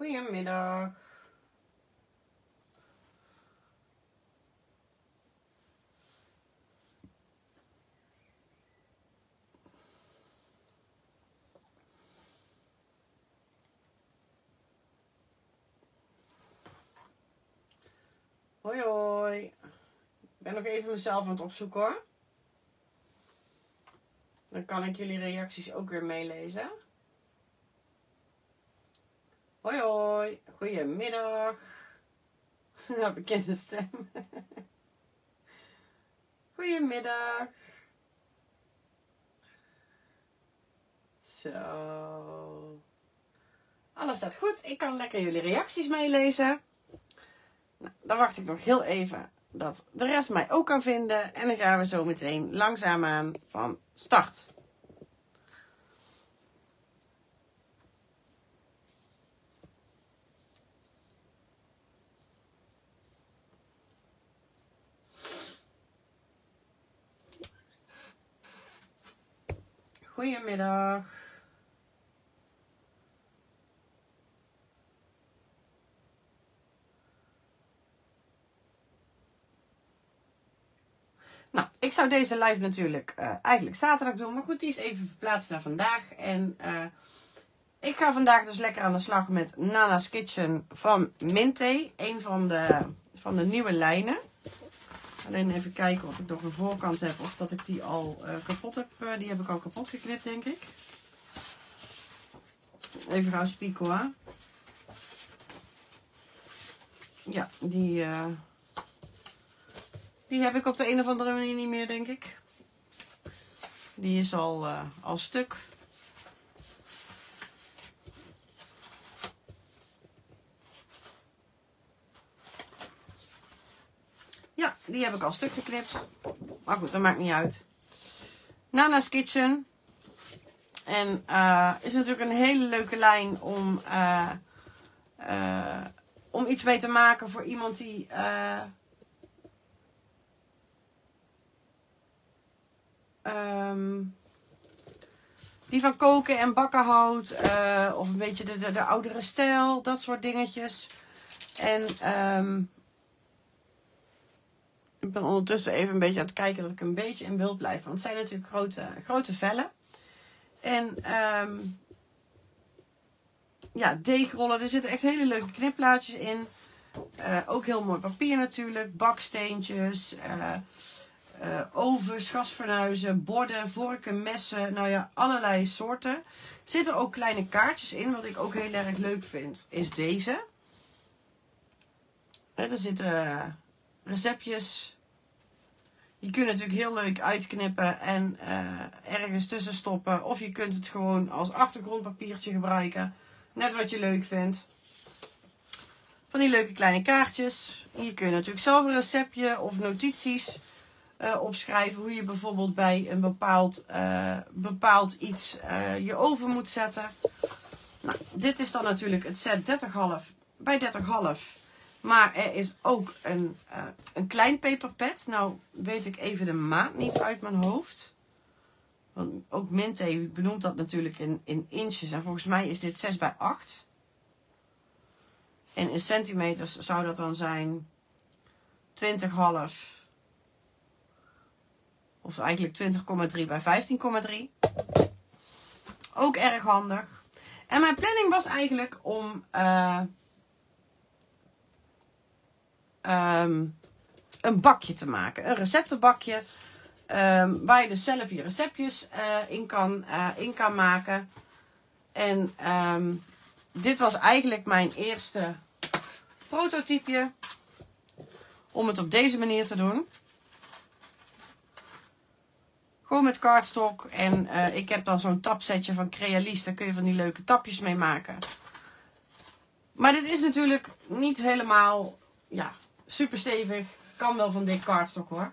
Goedemiddag. Hoi hoi. Ik ben nog even mezelf aan het opzoeken hoor. Dan kan ik jullie reacties ook weer meelezen. Hoi hoi. Goedemiddag. Ja, bekende stem. Goedemiddag. Zo. Alles staat goed. Ik kan lekker jullie reacties meelezen. Nou, dan wacht ik nog heel even dat de rest mij ook kan vinden. En dan gaan we zo meteen langzaamaan van start. Goedemiddag. Nou, ik zou deze live natuurlijk uh, eigenlijk zaterdag doen. Maar goed, die is even verplaatst naar vandaag. En uh, ik ga vandaag dus lekker aan de slag met Nana's Kitchen van Minte. Een van de, van de nieuwe lijnen. Alleen even kijken of ik nog een voorkant heb of dat ik die al uh, kapot heb. Uh, die heb ik al kapot geknipt, denk ik. Even gaan spieken hoor. Ja, die, uh, die heb ik op de een of andere manier niet meer, denk ik. Die is al, al stuk. Ja, die heb ik al stuk geknipt. Maar goed, dat maakt niet uit. Nana's Kitchen. En uh, is natuurlijk een hele leuke lijn om, uh, uh, om iets mee te maken voor iemand die um, die van koken en bakken houdt. of een beetje de, de, de, oudere stijl. Dat soort dingetjes. En um, ik ben ondertussen even een beetje aan het kijken dat ik een beetje in beeld blijf. Want het zijn natuurlijk grote, grote vellen. En um, ja, deegrollen. Er zitten echt hele leuke knipplaatjes in. Uh, ook heel mooi papier natuurlijk. Baksteentjes. Uh, uh, ovens, gasfornuizen, borden, vorken, messen. Nou ja, allerlei soorten. Er zitten ook kleine kaartjes in. Wat ik ook heel erg leuk vind, is deze. er zitten receptjes. Je kunt natuurlijk heel leuk uitknippen en uh, ergens tussen stoppen. Of je kunt het gewoon als achtergrondpapiertje gebruiken. Net wat je leuk vindt. Van die leuke kleine kaartjes. Je natuurlijk zelf een receptje of notities uh, opschrijven. Hoe je bijvoorbeeld bij een bepaald, uh, bepaald iets je oven moet zetten. Nou, dit is dan natuurlijk het set 30,5 bij 30,5 maar er is ook een, uh, een klein paperpad. Nou weet ik even de maat niet uit mijn hoofd. Want ook Minte benoemt dat natuurlijk in, in inches. En volgens mij is dit 6 bij 8. En in centimeters zou dat dan zijn 20,5. Of eigenlijk 20,3 bij 15,3. Ook erg handig. En mijn planning was eigenlijk om... Uh, um, een bakje te maken. Een receptenbakje. Um, waar je dus zelf je receptjes uh, in, kan, uh, in kan maken. En um, dit was eigenlijk mijn eerste prototypeje. Om het op deze manier te doen. Gewoon met cardstock. En uh, ik heb dan zo'n tapsetje van Crealist. Daar kun je van die leuke tapjes mee maken. Maar dit is natuurlijk niet helemaal ja, super stevig. Kan wel van dik cardstock hoor.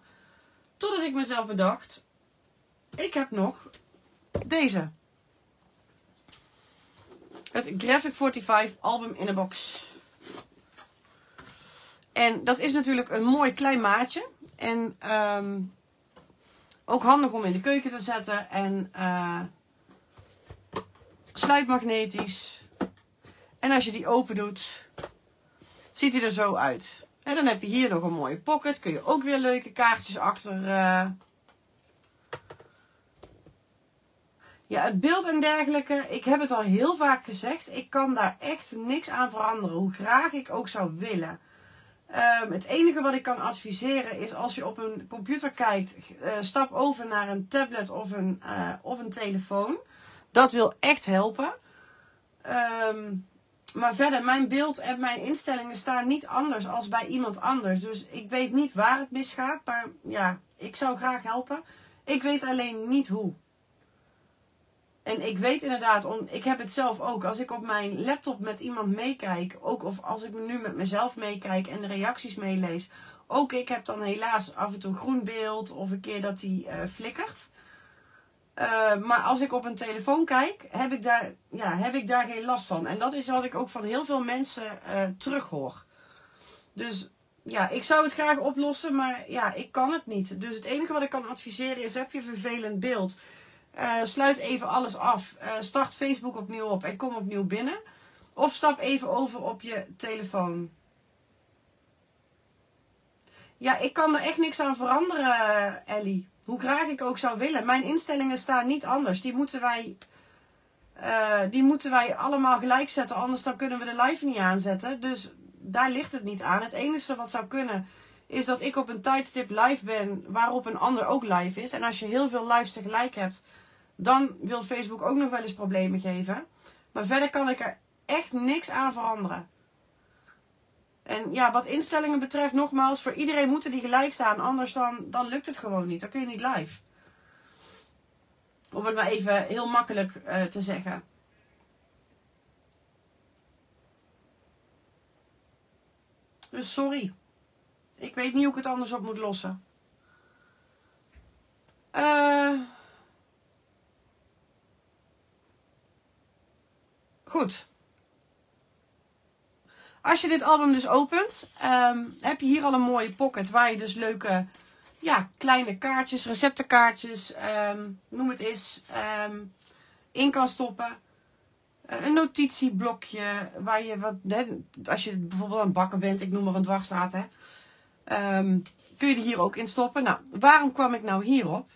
Totdat ik mezelf bedacht. Ik heb nog deze. Het Graphic 45 album in een box. En dat is natuurlijk een mooi klein maatje. En um, ook handig om in de keuken te zetten. En uh, sluitmagnetisch. En als je die open doet, ziet hij er zo uit. En dan heb je hier nog een mooie pocket. Kun je ook weer leuke kaartjes achter... Uh... Ja, het beeld en dergelijke. Ik heb het al heel vaak gezegd. Ik kan daar echt niks aan veranderen. Hoe graag ik ook zou willen. Um, het enige wat ik kan adviseren is als je op een computer kijkt, uh, stap over naar een tablet of een, uh, of een telefoon. Dat wil echt helpen. Um, maar verder, mijn beeld en mijn instellingen staan niet anders als bij iemand anders. Dus ik weet niet waar het misgaat. Maar ja, ik zou graag helpen. Ik weet alleen niet hoe. En ik weet inderdaad, om, ik heb het zelf ook. Als ik op mijn laptop met iemand meekijk, ook of als ik nu met mezelf meekijk en de reacties meelees. Ook ik heb dan helaas af en toe groen beeld of een keer dat hij uh, flikkert. Uh, maar als ik op een telefoon kijk, heb ik, daar, ja, heb ik daar geen last van. En dat is wat ik ook van heel veel mensen uh, terughoor. Dus ja, ik zou het graag oplossen, maar ja, ik kan het niet. Dus het enige wat ik kan adviseren is, heb je vervelend beeld uh, sluit even alles af. Start Facebook opnieuw op en kom opnieuw binnen. Of stap even over op je telefoon. Ja, ik kan er echt niks aan veranderen, Ellie. Hoe graag ik ook zou willen. Mijn instellingen staan niet anders. Die moeten wij, uh, die moeten wij allemaal gelijk zetten. Anders dan kunnen we de live niet aanzetten. Dus daar ligt het niet aan. Het enige wat zou kunnen is dat ik op een tijdstip live ben waarop een ander ook live is. En als je heel veel lives tegelijk hebt, dan wil Facebook ook nog wel eens problemen geven. Maar verder kan ik er echt niks aan veranderen. En ja, wat instellingen betreft, nogmaals, voor iedereen moeten die gelijk staan. Anders dan, dan lukt het gewoon niet. Dan kun je niet live. Om het maar even heel makkelijk uh, te zeggen. Dus sorry. Ik weet niet hoe ik het anders op moet lossen. Eh... Goed. Als je dit album dus opent, um, heb je hier al een mooie pocket waar je dus leuke ja, kleine kaartjes, receptenkaartjes, um, noem het eens, um, in kan stoppen. Uh, een notitieblokje waar je wat, als je bijvoorbeeld aan het bakken bent, ik noem maar een dwarsstraat, hè, kun je die hier ook in stoppen. Nou, waarom kwam ik nou hierop?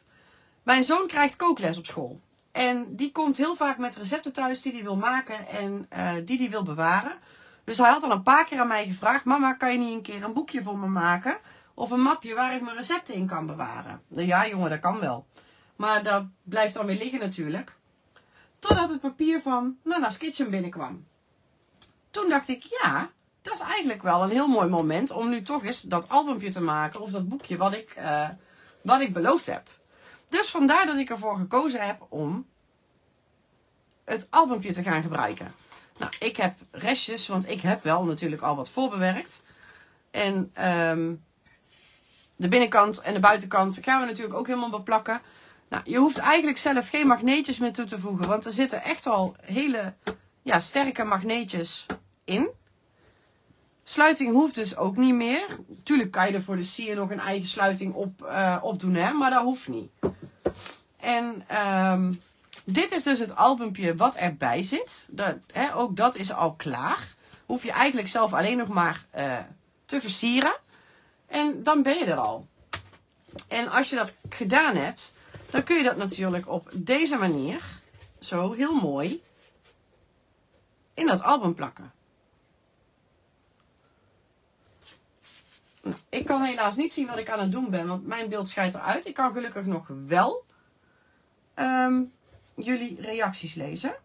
Mijn zoon krijgt kookles op school. En die komt heel vaak met recepten thuis die hij wil maken en uh, die hij wil bewaren. Dus hij had al een paar keer aan mij gevraagd: Mama, kan je niet een keer een boekje voor me maken? Of een mapje waar ik mijn recepten in kan bewaren? Nou ja, jongen, dat kan wel. Maar dat blijft dan weer liggen natuurlijk. Totdat het papier van Nana's Kitchen binnenkwam. Toen dacht ik: ja, dat is eigenlijk wel een heel mooi moment om nu toch eens dat albumpje te maken. Of dat boekje wat ik, uh, wat ik beloofd heb. Dus vandaar dat ik ervoor gekozen heb om het albumpje te gaan gebruiken. Nou, ik heb restjes, want ik heb wel natuurlijk al wat voorbewerkt. En um, de binnenkant en de buitenkant gaan we natuurlijk ook helemaal beplakken. Nou, je hoeft eigenlijk zelf geen magneetjes meer toe te voegen, want er zitten echt al hele ja, sterke magneetjes in. Sluiting hoeft dus ook niet meer. Tuurlijk kan je er voor de sier nog een eigen sluiting op, uh, op doen, hè? maar dat hoeft niet. En um, dit is dus het albumpje wat erbij zit. Dat, hè, ook dat is al klaar. Hoef je eigenlijk zelf alleen nog maar uh, te versieren. En dan ben je er al. En als je dat gedaan hebt, dan kun je dat natuurlijk op deze manier, zo heel mooi, in dat album plakken. Nou, ik kan helaas niet zien wat ik aan het doen ben, want mijn beeld schijnt eruit. Ik kan gelukkig nog wel um, jullie reacties lezen.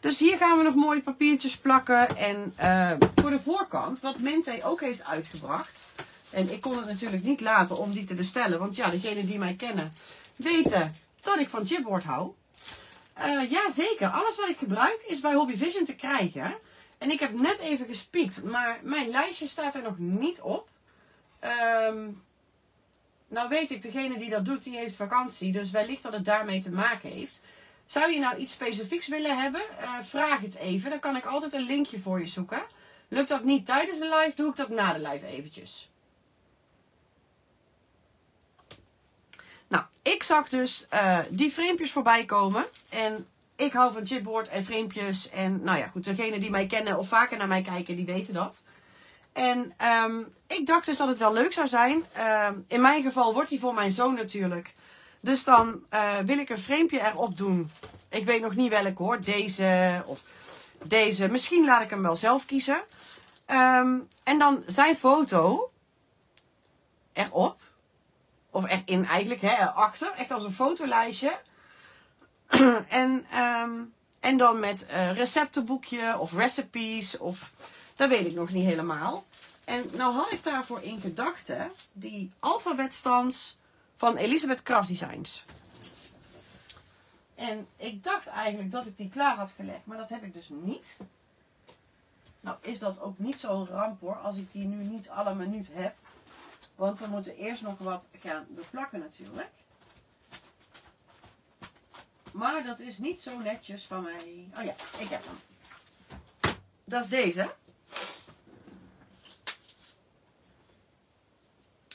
Dus hier gaan we nog mooie papiertjes plakken. En uh, voor de voorkant, wat Mente ook heeft uitgebracht. En ik kon het natuurlijk niet laten om die te bestellen. Want ja, degenen die mij kennen weten dat ik van chipboard hou. Uh, ja, zeker. Alles wat ik gebruik is bij Hobby Vision te krijgen. En ik heb net even gespiekt, maar mijn lijstje staat er nog niet op. Um, nou weet ik, degene die dat doet, die heeft vakantie. Dus wellicht dat het daarmee te maken heeft. Zou je nou iets specifieks willen hebben? Uh, vraag het even. Dan kan ik altijd een linkje voor je zoeken. Lukt dat niet tijdens de live, doe ik dat na de live eventjes. Nou, ik zag dus uh, die framepjes voorbij komen. En ik hou van chipboard en framepjes. En nou ja, goed, degenen die mij kennen of vaker naar mij kijken, die weten dat. En ehm, ik dacht dus dat het wel leuk zou zijn. Ehm, in mijn geval wordt die voor mijn zoon natuurlijk. Dus dan uh, wil ik een framepje erop doen. Ik weet nog niet welke hoor. Deze of deze. Misschien laat ik hem wel zelf kiezen. Um, en dan zijn foto erop. Of erin eigenlijk, hè, erachter. Echt als een fotolijstje. en, um, en dan met uh, receptenboekje of recipes. Of dat weet ik nog niet helemaal. En nou had ik daarvoor in gedachten die alfabetstans van Elisabeth Craft Designs. En ik dacht eigenlijk dat ik die klaar had gelegd, maar dat heb ik dus niet. Nou is dat ook niet zo'n ramp hoor, als ik die nu niet alle minuut heb. Want we moeten eerst nog wat gaan beplakken natuurlijk. Maar dat is niet zo netjes van mij. Oh ja, ik heb hem. Dat is deze.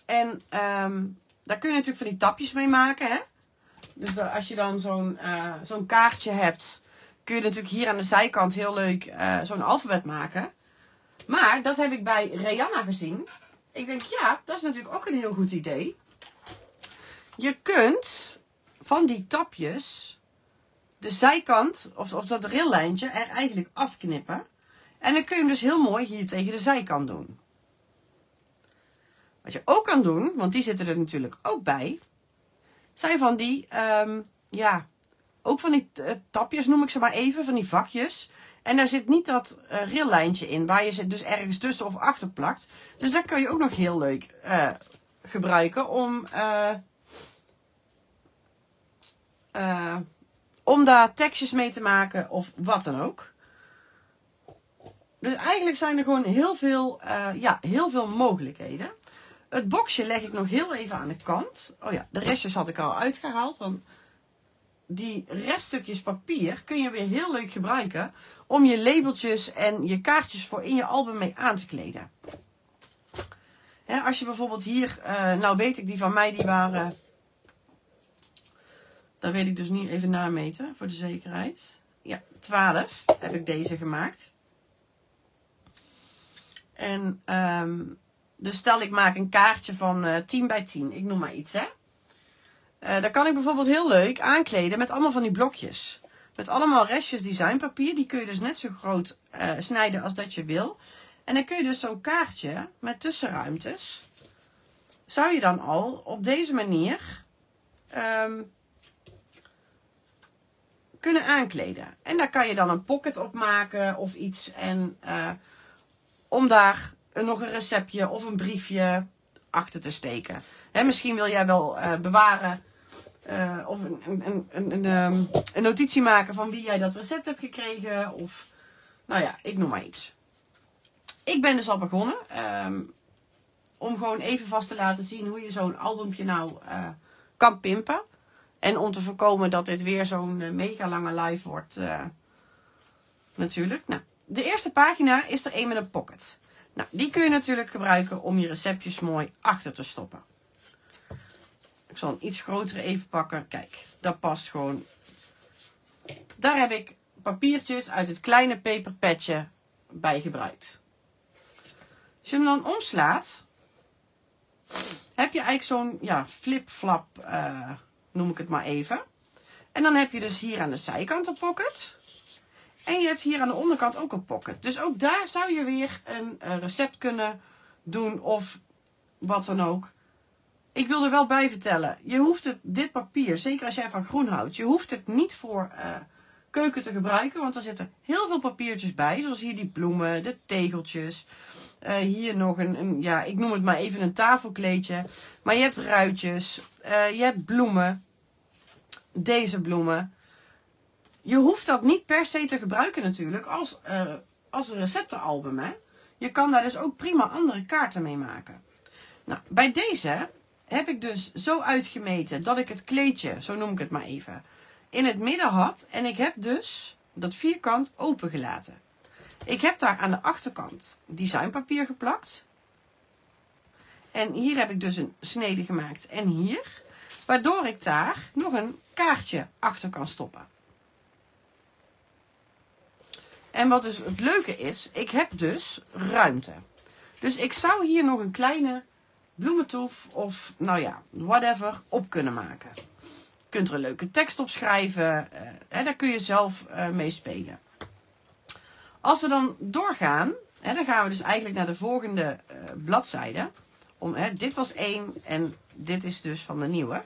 En um, daar kun je natuurlijk van die tapjes mee maken. Hè? Dus als je dan zo'n uh, zo'n kaartje hebt, kun je natuurlijk hier aan de zijkant heel leuk uh, zo'n alfabet maken. Maar dat heb ik bij Rihanna gezien. Ik denk, ja, dat is natuurlijk ook een heel goed idee. Je kunt van die tapjes de zijkant, of, of dat raillijntje, er eigenlijk afknippen. En dan kun je hem dus heel mooi hier tegen de zijkant doen. Wat je ook kan doen, want die zitten er natuurlijk ook bij, zijn van die, um, ja, ook van die uh, tapjes noem ik ze maar even, van die vakjes. En daar zit niet dat uh, raillijntje in, waar je ze dus ergens tussen of achter plakt. Dus dat kan je ook nog heel leuk uh, gebruiken om, om daar tekstjes mee te maken of wat dan ook. Dus eigenlijk zijn er gewoon heel veel, ja, heel veel mogelijkheden. Het boxje leg ik nog heel even aan de kant. Oh ja, de restjes had ik al uitgehaald. Want die reststukjes papier kun je weer heel leuk gebruiken om je labeltjes en je kaartjes voor in je album mee aan te kleden. als je bijvoorbeeld hier, uh, nou weet ik die van mij, die waren, daar weet ik dus niet even nameten voor de zekerheid. Ja, 12 heb ik deze gemaakt. En um, dus stel ik maak een kaartje van uh, eh, 10 bij 10, ik noem maar iets hè. Uh, dan kan ik bijvoorbeeld heel leuk aankleden met allemaal van die blokjes. Met allemaal restjes designpapier. Die kun je dus net zo groot uh, snijden als dat je wil. En dan kun je dus zo'n kaartje met tussenruimtes. Zou je dan al op deze manier um, kunnen aankleden. En daar kan je dan een pocket op maken of iets. En om daar nog een receptje of een briefje achter te steken. Misschien wil jij wel uh, bewaren uh, of een, een, een, um, een notitie maken van wie jij dat recept hebt gekregen. Of, nou ja, ik noem maar iets. Ik ben dus al begonnen. Um, om gewoon even vast te laten zien hoe je zo'n albumpje nou uh, kan pimpen. En om te voorkomen dat dit weer zo'n mega lange live wordt. natuurlijk. Nou, de eerste pagina is er een met een pocket. Nou, die kun je natuurlijk gebruiken om je receptjes mooi achter te stoppen. Ik zal een iets grotere even pakken. Kijk, dat past gewoon. Daar heb ik papiertjes uit het kleine paperpetje bij gebruikt. Als je hem dan omslaat, heb je eigenlijk zo'n ja, flip-flap, uh, noem ik het maar even. En dan heb je dus hier aan de zijkant een pocket. En je hebt hier aan de onderkant ook een pocket. Dus ook daar zou je weer een uh, recept kunnen doen of wat dan ook. Ik wil er wel bij vertellen. Je hoeft dit papier, zeker als jij van groen houdt, je hoeft het niet voor uh, keuken te gebruiken. Want er zitten heel veel papiertjes bij. Zoals hier die bloemen, de tegeltjes. Uh, hier nog een, een, ja, ik noem het maar even een tafelkleedje. Maar je hebt ruitjes, je hebt bloemen. Deze bloemen. Je hoeft dat niet per se te gebruiken natuurlijk als, uh, als receptenalbum. Hè? Je kan daar dus ook prima andere kaarten mee maken. Nou, bij deze heb ik dus zo uitgemeten dat ik het kleedje, zo noem ik het maar even, in het midden had. En ik heb dus dat vierkant open gelaten. Ik heb daar aan de achterkant designpapier geplakt. En hier heb ik dus een snede gemaakt en hier. Waardoor ik daar nog een kaartje achter kan stoppen. En wat dus het leuke is, ik heb dus ruimte. Dus ik zou hier nog een kleine bloementoef of nou ja, whatever op kunnen maken. Je kunt er een leuke tekst op schrijven. Uh, hè, daar kun je zelf uh, mee spelen. Als we dan doorgaan, hè, dan gaan we dus eigenlijk naar de volgende uh, bladzijde. Om, hè, dit was één en dit is dus van de nieuwe.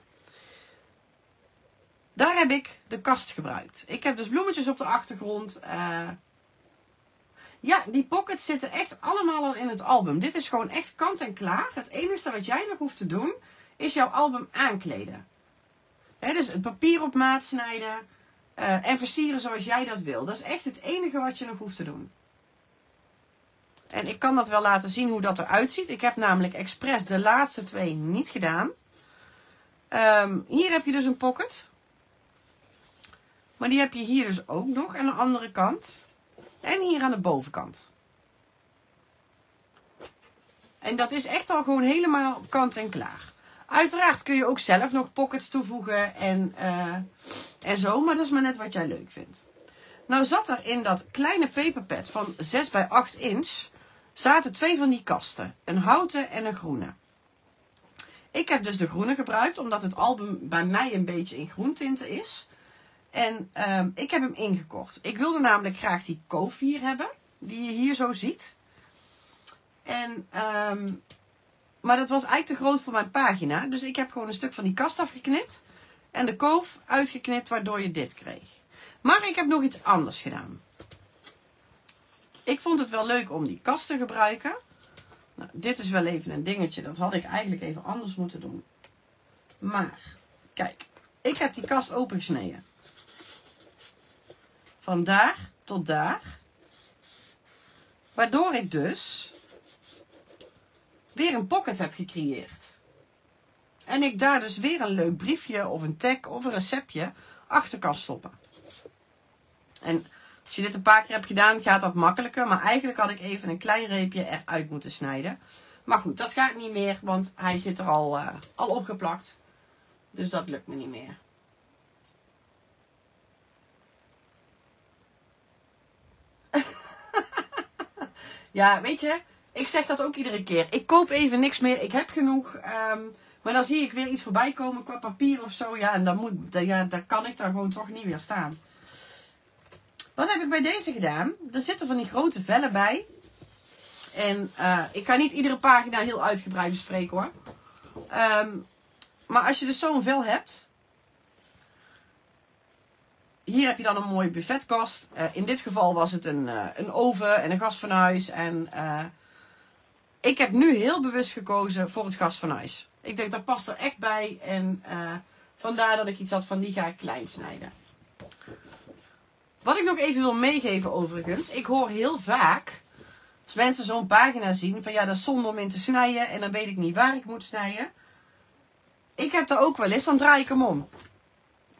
Daar heb ik de kast gebruikt. Ik heb dus bloemetjes op de achtergrond. Ja, die pockets zitten echt allemaal al in het album. Dit is gewoon echt kant en klaar. Het enige wat jij nog hoeft te doen, is jouw album aankleden. dus het papier op maat snijden uh, en versieren zoals jij dat wil. Dat is echt het enige wat je nog hoeft te doen. En ik kan dat wel laten zien hoe dat eruit ziet. Ik heb namelijk expres de laatste twee niet gedaan. Um, hier heb je dus een pocket. Maar die heb je hier dus ook nog aan de andere kant. En hier aan de bovenkant. En dat is echt al gewoon helemaal kant en klaar. Uiteraard kun je ook zelf nog pockets toevoegen en, uh, en zo. Maar dat is maar net wat jij leuk vindt. Nou zat er in dat kleine paperpad van 6 bij 8 inch. Zaten twee van die kasten. Een houten en een groene. Ik heb dus de groene gebruikt. Omdat het album bij mij een beetje in groentinten is. En um, ik heb hem ingekort. Ik wilde namelijk graag die koof hier hebben. Die je hier zo ziet. En, um, maar dat was eigenlijk te groot voor mijn pagina. Dus ik heb gewoon een stuk van die kast afgeknipt. En de koof uitgeknipt waardoor je dit kreeg. Maar ik heb nog iets anders gedaan. Ik vond het wel leuk om die kast te gebruiken. Nou, dit is wel even een dingetje. Dat had ik eigenlijk even anders moeten doen. Maar, kijk. Ik heb die kast opengesneden. Van daar tot daar. Waardoor ik dus weer een pocket heb gecreëerd. En ik daar dus weer een leuk briefje of een tag of een receptje achter kan stoppen. En als je dit een paar keer hebt gedaan, gaat dat makkelijker. Maar eigenlijk had ik even een klein reepje eruit moeten snijden. Maar goed, dat gaat niet meer, want hij zit er al, uh, al opgeplakt. Dus dat lukt me niet meer. Ja, weet je, ik zeg dat ook iedere keer. Ik koop even niks meer. Ik heb genoeg. Um, maar dan zie ik weer iets voorbij komen qua papier of zo. Ja, en dan, moet, ja, dan kan ik daar gewoon toch niet weer staan. Wat heb ik bij deze gedaan? Er zitten van die grote vellen bij. En uh, ik ga niet iedere pagina heel uitgebreid bespreken hoor. Um, maar als je dus zo'n vel hebt, hier heb je dan een mooie buffetkast. Uh, in dit geval was het een, uh, een oven en een gasfornuis. En uh, ik heb nu heel bewust gekozen voor het gasfornuis. Ik denk dat past er echt bij. En vandaar dat ik iets had van die ga ik klein snijden. Wat ik nog even wil meegeven overigens. Ik hoor heel vaak. Als mensen zo'n pagina zien. Van ja dat is zonde om in te snijden. En dan weet ik niet waar ik moet snijden. Ik heb daar ook wel eens. Dan draai ik hem om.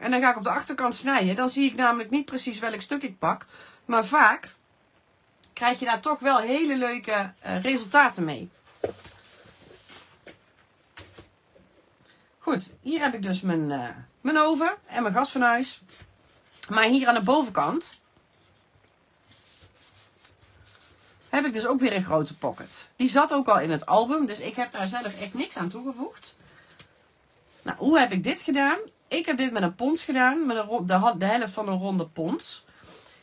En dan ga ik op de achterkant snijden. Dan zie ik namelijk niet precies welk stuk ik pak. Maar vaak krijg je daar toch wel hele leuke uh, resultaten mee. Goed, hier heb ik dus mijn, uh, mijn oven en mijn gasfornuis. Maar hier aan de bovenkant heb ik dus ook weer een grote pocket. Die zat ook al in het album, dus ik heb daar zelf echt niks aan toegevoegd. Nou, hoe heb ik dit gedaan? Ik heb dit met een pons gedaan, met een, de, helft van een ronde pons.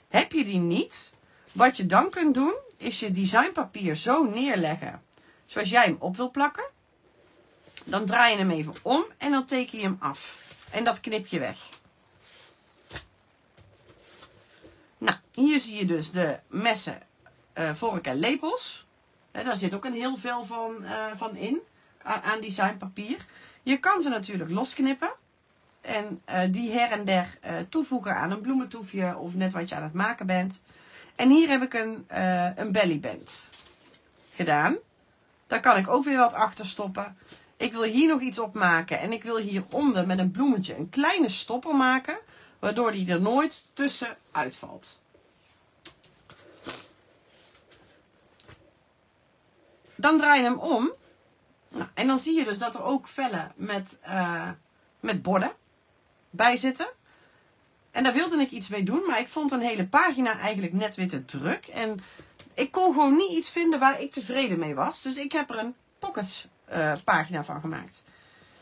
Heb je die niet, wat je dan kunt doen, is je designpapier zo neerleggen zoals jij hem op wil plakken. Dan draai je hem even om en dan teken je hem af. En dat knip je weg. Nou, hier zie je dus de messen, uh, vork en lepels. daar zit ook een heel veel van, uh, van in, aan designpapier. Je kan ze natuurlijk losknippen. En uh, die her en der uh, toevoegen aan een bloementoefje of net wat je aan het maken bent. En hier heb ik een, uh, een bellyband gedaan. Daar kan ik ook weer wat achter stoppen. Ik wil hier nog iets op maken. En ik wil hieronder met een bloemetje een kleine stopper maken. Waardoor die er nooit tussen uitvalt. Dan draai je hem om. Nou, en dan zie je dus dat er ook vellen met, met borden bij zitten. En daar wilde ik iets mee doen, maar ik vond een hele pagina eigenlijk net weer te druk. En ik kon gewoon niet iets vinden waar ik tevreden mee was. Dus ik heb er een pockets uh, pagina van gemaakt.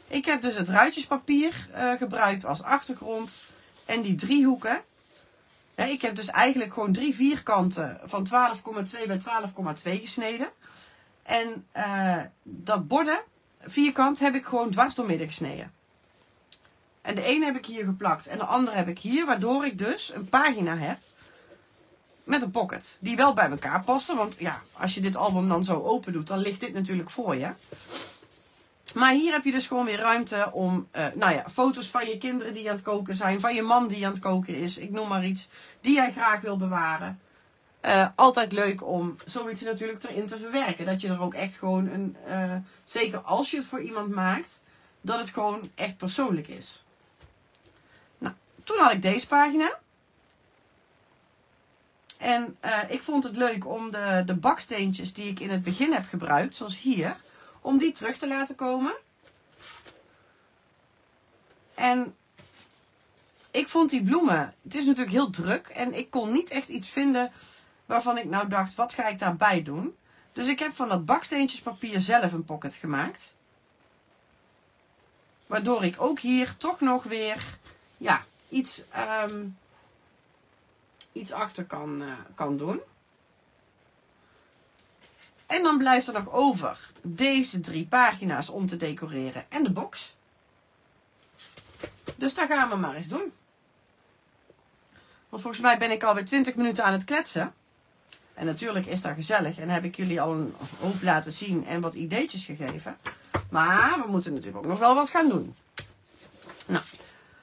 Ik heb dus het ruitjespapier uh, gebruikt als achtergrond. En die driehoeken. Ja, ik heb dus eigenlijk gewoon drie vierkanten van 12,2 bij 12,2 gesneden. En uh, dat borden, vierkant, heb ik gewoon dwars doormidden gesneden. En de ene heb ik hier geplakt en de andere heb ik hier. Waardoor ik dus een pagina heb met een pocket. Die wel bij elkaar passen. Want ja, als je dit album dan zo open doet, dan ligt dit natuurlijk voor je. Maar hier heb je dus gewoon weer ruimte om, uh, nou ja, foto's van je kinderen die aan het koken zijn. Van je man die aan het koken is. Ik noem maar iets. Die jij graag wil bewaren. Uh, altijd leuk om zoiets natuurlijk erin te verwerken. Dat je er ook echt gewoon een, uh, zeker als je het voor iemand maakt, dat het gewoon echt persoonlijk is. Toen had ik deze pagina. En uh, ik vond het leuk om de, de baksteentjes die ik in het begin heb gebruikt, zoals hier, om die terug te laten komen. En ik vond die bloemen, het is natuurlijk heel druk en ik kon niet echt iets vinden waarvan ik nou dacht, wat ga ik daarbij doen? Dus ik heb van dat baksteentjespapier zelf een pocket gemaakt. Waardoor ik ook hier toch nog weer, ja, iets, um, iets achter kan, uh, kan doen. En dan blijft er nog over deze drie pagina's om te decoreren en de box. Dus daar gaan we maar eens doen. Want volgens mij ben ik alweer 20 minuten aan het kletsen. En natuurlijk is dat gezellig en heb ik jullie al een hoop laten zien en wat ideetjes gegeven. Maar we moeten natuurlijk ook nog wel wat gaan doen. Nou,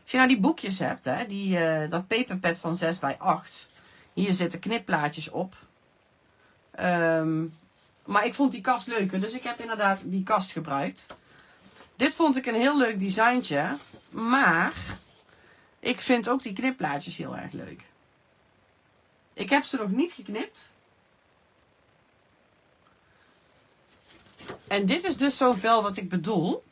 als je nou die boekjes hebt, hè, die, uh, dat paperpad van 6 bij 8. Hier zitten knipplaatjes op. Um, maar ik vond die kast leuker, dus ik heb inderdaad die kast gebruikt. Dit vond ik een heel leuk designtje. Maar ik vind ook die knipplaatjes heel erg leuk. Ik heb ze nog niet geknipt. En dit is dus zo'n vel wat ik bedoel.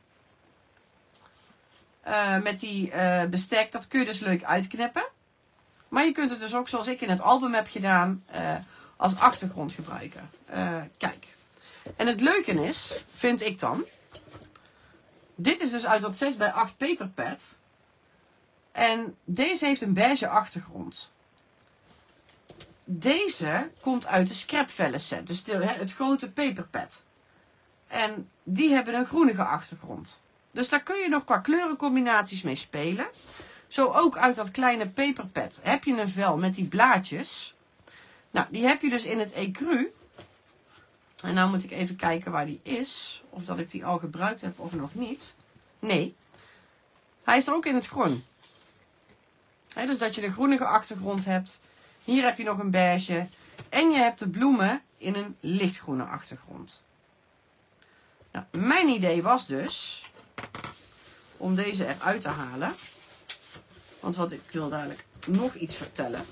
Uh, met die uh, bestek, dat kun je dus leuk uitknippen. Maar je kunt het dus ook zoals ik in het album heb gedaan, uh, als achtergrond gebruiken. kijk. En het leuke is, vind ik dan. Dit is dus uit dat 6 bij 8 paperpad. En deze heeft een beige achtergrond. Deze komt uit de scrapvellen set. Dus het grote paperpad. En die hebben een groenige achtergrond. Dus daar kun je nog qua kleurencombinaties mee spelen. Zo ook uit dat kleine paperpad heb je een vel met die blaadjes. Nou, die heb je dus in het ecru. En nou moet ik even kijken waar die is. Of dat ik die al gebruikt heb of nog niet. Nee. Hij is er ook in het groen. Dus dat je de groenige achtergrond hebt. Hier heb je nog een beige. En je hebt de bloemen in een lichtgroene achtergrond. Nou, mijn idee was dus om deze eruit te halen. Want wat ik wil dadelijk nog iets vertellen.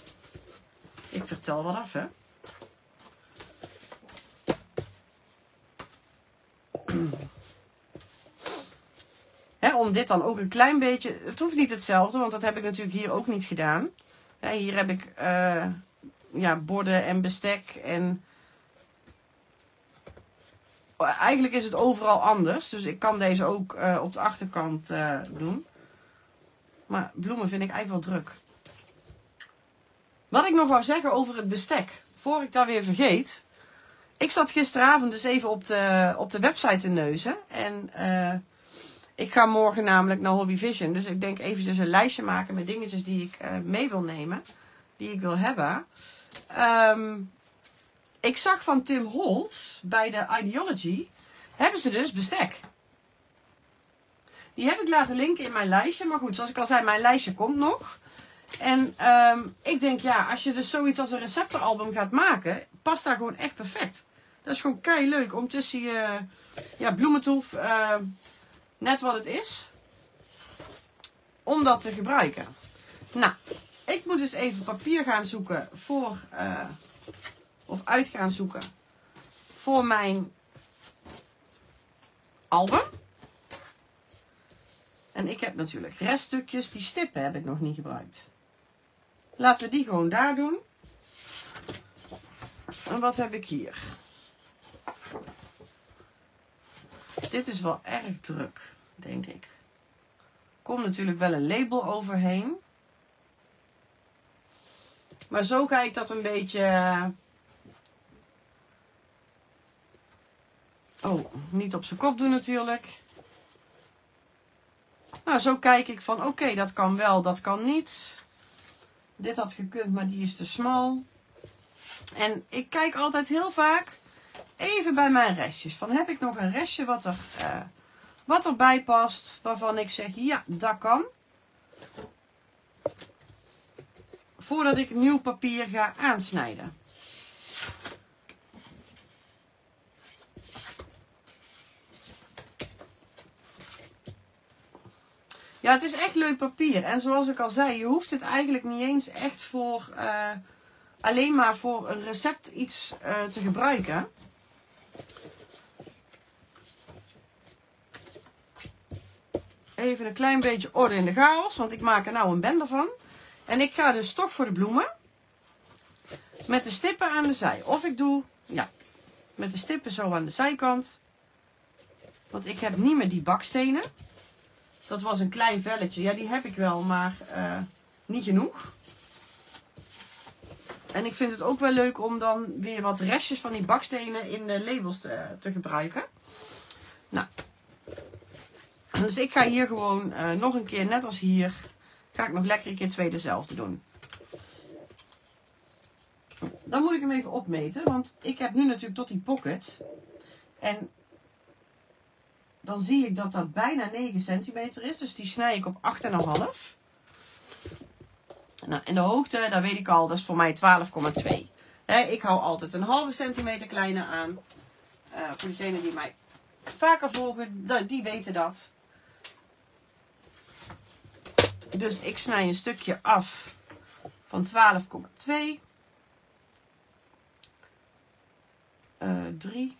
Ik vertel wat af, hè. om dit dan ook een klein beetje... Het hoeft niet hetzelfde, want dat heb ik natuurlijk hier ook niet gedaan. hier heb ik uh, ja, borden en bestek en... Eigenlijk is het overal anders, dus ik kan deze ook uh, op de achterkant uh, doen. Maar bloemen vind ik eigenlijk wel druk. Wat ik nog wou zeggen over het bestek, voor ik dat weer vergeet. Ik zat gisteravond dus even op de, op de website te neuzen. En uh, ik ga morgen namelijk naar Hobby Vision. Dus ik denk eventjes een lijstje maken met dingetjes die ik mee wil nemen. Die ik wil hebben. Um, ik zag van Tim Holtz bij de Ideology. Hebben ze dus bestek. Die heb ik laten linken in mijn lijstje. Maar goed, zoals ik al zei, mijn lijstje komt nog. En um, ik denk, ja, als je dus zoiets als een receptenalbum gaat maken, past daar gewoon echt perfect. Dat is gewoon kei leuk om tussen je ja, bloementoef, uh, net wat het is. Om dat te gebruiken. Nou, ik moet dus even papier gaan zoeken voor, uh, of uit gaan zoeken voor mijn album. En ik heb natuurlijk reststukjes, die stippen heb ik nog niet gebruikt. Laten we die gewoon daar doen. En wat heb ik hier? Dit is wel erg druk, denk ik. Komt natuurlijk wel een label overheen. Maar zo ga ik dat een beetje... Oh, niet op zijn kop doen natuurlijk. Nou, zo kijk ik van oké, dat kan wel, dat kan niet. Dit had gekund, maar die is te smal. En ik kijk altijd heel vaak even bij mijn restjes. Van heb ik nog een restje wat, er, uh, wat erbij past, waarvan ik zeg ja, dat kan. Voordat ik nieuw papier ga aansnijden. Ja, het is echt leuk papier. En zoals ik al zei, je hoeft het eigenlijk niet eens echt voor uh, alleen maar voor een recept iets uh, te gebruiken. Even een klein beetje orde in de chaos, want ik maak er nou een bende van. En ik ga dus toch voor de bloemen. Met de stippen aan de zij. Of ik doe, ja, met de stippen zo aan de zijkant. Want ik heb niet meer die bakstenen. Dat was een klein velletje. Ja, die heb ik wel, maar uh, niet genoeg. En ik vind het ook wel leuk om dan weer wat restjes van die bakstenen in de labels te, te gebruiken. Nou, dus ik ga hier gewoon uh, nog een keer, net als hier, ga ik nog lekker een keer twee dezelfde doen. Dan moet ik hem even opmeten, want ik heb nu natuurlijk tot die pocket. En dan zie ik dat dat bijna 9 centimeter is. Dus die snij ik op 8,5. Nou, en de hoogte, daar weet ik al, dat is voor mij 12,2. Ik hou altijd een halve centimeter kleiner aan. Uh, voor degenen die mij vaker volgen, die weten dat. Dus ik snij een stukje af van 12,2. Uh, 3.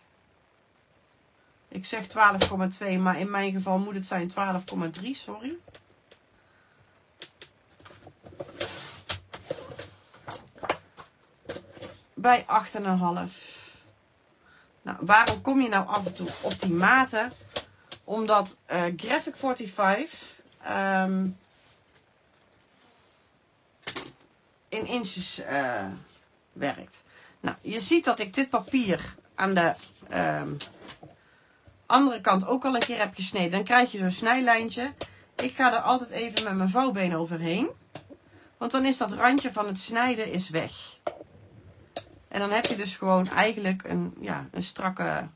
Ik zeg 12,2, maar in mijn geval moet het zijn 12,3, sorry. Bij 8,5. Nou, waarom kom je nou af en toe op die maten? Omdat uh, Graphic 45 um, in inches uh, werkt. Nou, je ziet dat ik dit papier aan de um, andere kant ook al een keer heb gesneden. Dan krijg je zo'n snijlijntje. Ik ga er altijd even met mijn vouwbeen overheen. Want dan is dat randje van het snijden is weg. En dan heb je dus gewoon eigenlijk een, ja, een, strakke,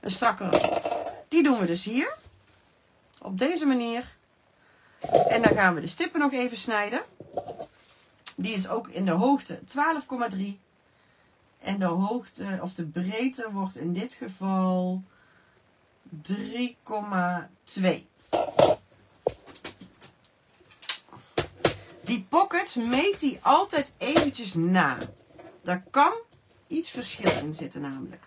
een strakke rand. Die doen we dus hier. Op deze manier. En dan gaan we de stippen nog even snijden. Die is ook in de hoogte 12,3. En de hoogte of de breedte wordt in dit geval 3,2. Die pockets meet hij altijd eventjes na. Daar kan iets verschil in zitten namelijk.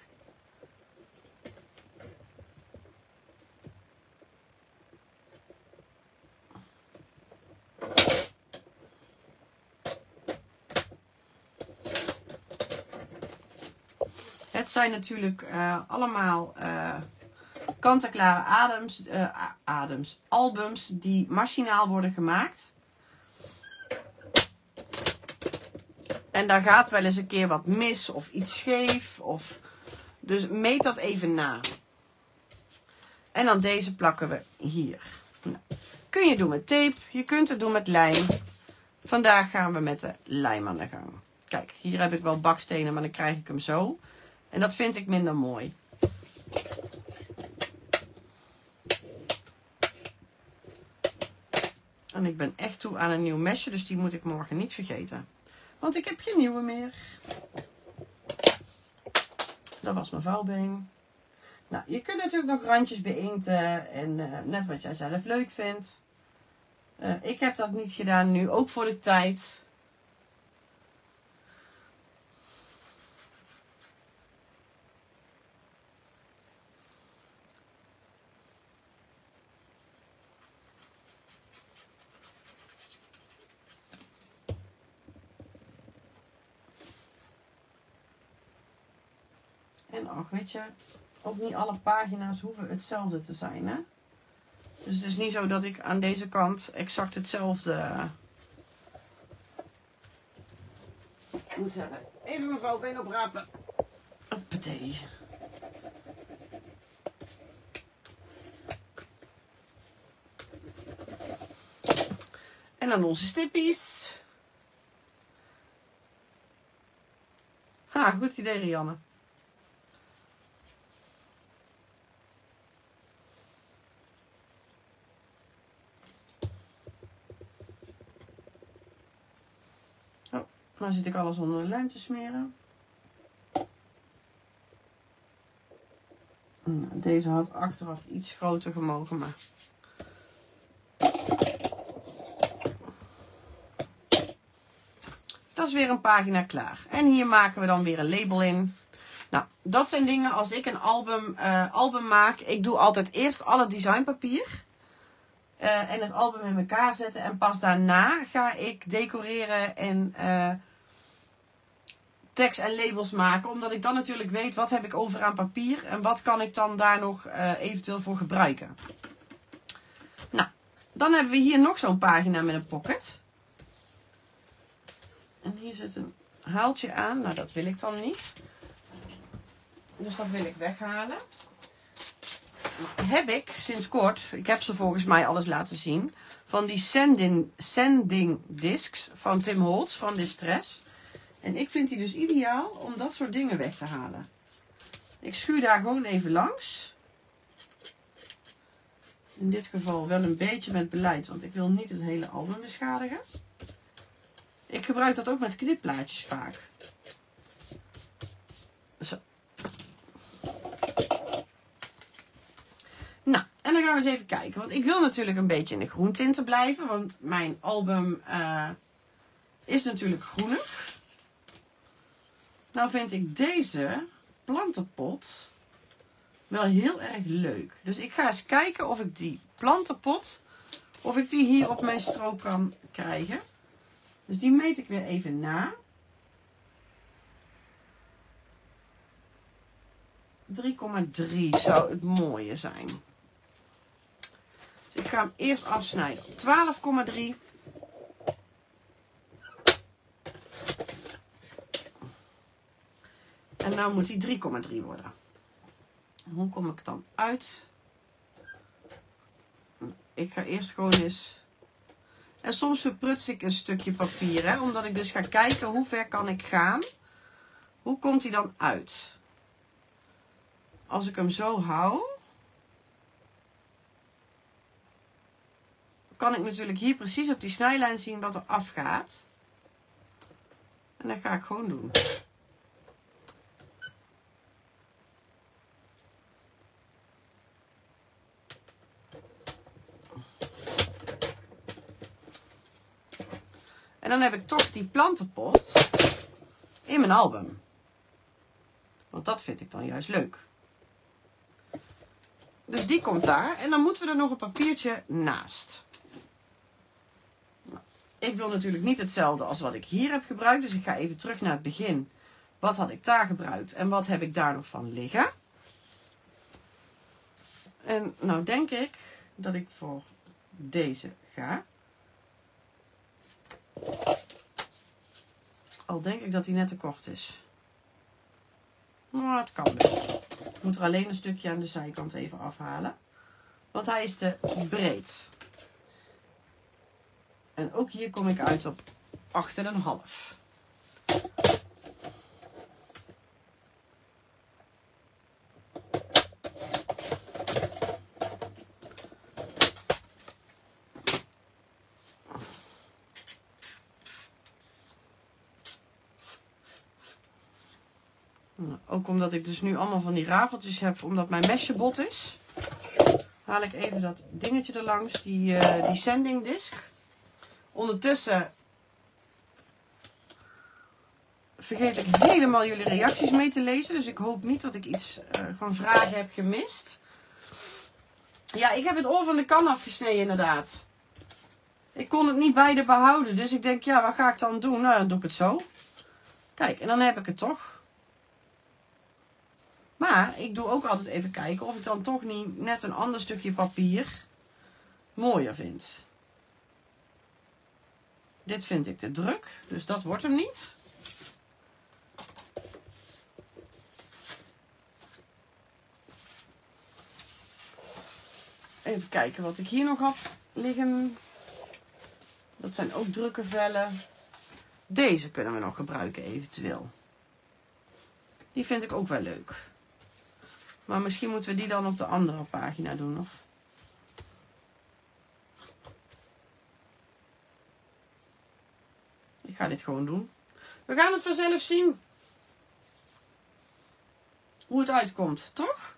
Het zijn natuurlijk uh, allemaal uh, kant-en-klare adems, adems, albums die machinaal worden gemaakt. En daar gaat wel eens een keer wat mis of iets scheef. Of... Dus meet dat even na. En dan deze plakken we hier. Nou, kun je doen met tape, je kunt het doen met lijm. Vandaag gaan we met de lijm aan de gang. Kijk, hier heb ik wel bakstenen, maar dan krijg ik hem zo. En dat vind ik minder mooi. En ik ben echt toe aan een nieuw mesje, dus die moet ik morgen niet vergeten. Want ik heb geen nieuwe meer. Dat was mijn vouwbeen. Nou, je kunt natuurlijk nog randjes beïnkten en uh, net wat jij zelf leuk vindt. Uh, ik heb dat niet gedaan nu, ook voor de tijd. Weet je, ook niet alle pagina's hoeven hetzelfde te zijn, hè? Dus het is niet zo dat ik aan deze kant exact hetzelfde moet hebben. Even mevrouw, been oprapen. Hoppatee. En dan onze stippies. Ha, goed idee Rianne. Oh, nou zit ik alles onder de lijm te smeren. Nou, Deze had achteraf iets groter gemogen, maar Dat is weer een pagina klaar. En hier maken we dan weer een label in. Nou, dat zijn dingen als ik een album, eh, album maak. Ik doe altijd eerst alle designpapier. eh, en het album in elkaar zetten. En pas daarna ga ik decoreren en eh, tekst en labels maken. Omdat ik dan natuurlijk weet wat heb ik over aan papier. En wat kan ik dan daar nog eh, eventueel voor gebruiken. Nou, dan hebben we hier nog zo'n pagina met een pocket. En hier zit een haaltje aan. Nou, dat wil ik dan niet. Dus dat wil ik weghalen. Heb ik sinds kort, ik heb ze volgens mij alles laten zien, van die sending, sending discs van Tim Holtz van Distress. En ik vind die dus ideaal om dat soort dingen weg te halen. Ik schuur daar gewoon even langs. In dit geval wel een beetje met beleid, want ik wil niet het hele album beschadigen. Ik gebruik dat ook met knipplaatjes vaak. Zo. Nou, en dan gaan we eens even kijken. Want ik wil natuurlijk een beetje in de groentinten blijven. Want mijn album eh, is natuurlijk groenig. Nou vind ik deze plantenpot wel heel erg leuk. Dus ik ga eens kijken of ik die plantenpot, of ik die hier op mijn strook kan krijgen. Dus die meet ik weer even na. 3,3 zou het mooie zijn. Dus ik ga hem eerst afsnijden op 12,3. En nou moet hij 3,3 worden. En hoe kom ik dan uit? Ik ga eerst gewoon eens en soms verpruts ik een stukje papier, hè, omdat ik dus ga kijken hoe ver kan ik gaan. Hoe komt hij dan uit? Als ik hem zo hou, kan ik natuurlijk hier precies op die snijlijn zien wat er afgaat. En dat ga ik gewoon doen. En dan heb ik toch die plantenpot in mijn album. Want dat vind ik dan juist leuk. Dus die komt daar. En dan moeten we er nog een papiertje naast. Nou, ik wil natuurlijk niet hetzelfde als wat ik hier heb gebruikt. Dus ik ga even terug naar het begin. Wat had ik daar gebruikt en wat heb ik daar nog van liggen? En nou denk ik dat ik voor deze ga. Al denk ik dat hij net te kort is. Maar het kan wel. Ik moet er alleen een stukje aan de zijkant even afhalen. Want hij is te breed. En ook hier kom ik uit op 8,5. Nou, ook omdat ik dus nu allemaal van die rafeltjes heb, omdat mijn mesje bot is. Haal ik even dat dingetje er langs, die, eh, die sending disc. Ondertussen vergeet ik helemaal jullie reacties mee te lezen. Dus ik hoop niet dat ik iets eh, van vragen heb gemist. Ja, ik heb het oor van de kan afgesneden inderdaad. Ik kon het niet beide behouden. Dus ik denk, ja, wat ga ik dan doen? Nou, dan doe ik het zo. Kijk, en dan heb ik het toch. Maar ik doe ook altijd even kijken of ik dan toch niet net een ander stukje papier mooier vind. Dit vind ik te druk, dus dat wordt hem niet. Even kijken wat ik hier nog had liggen. Dat zijn ook drukke vellen. Deze kunnen we nog gebruiken eventueel. Die vind ik ook wel leuk. Maar misschien moeten we die dan op de andere pagina doen. Of? Ik ga dit gewoon doen. We gaan het vanzelf zien. Hoe het uitkomt, toch?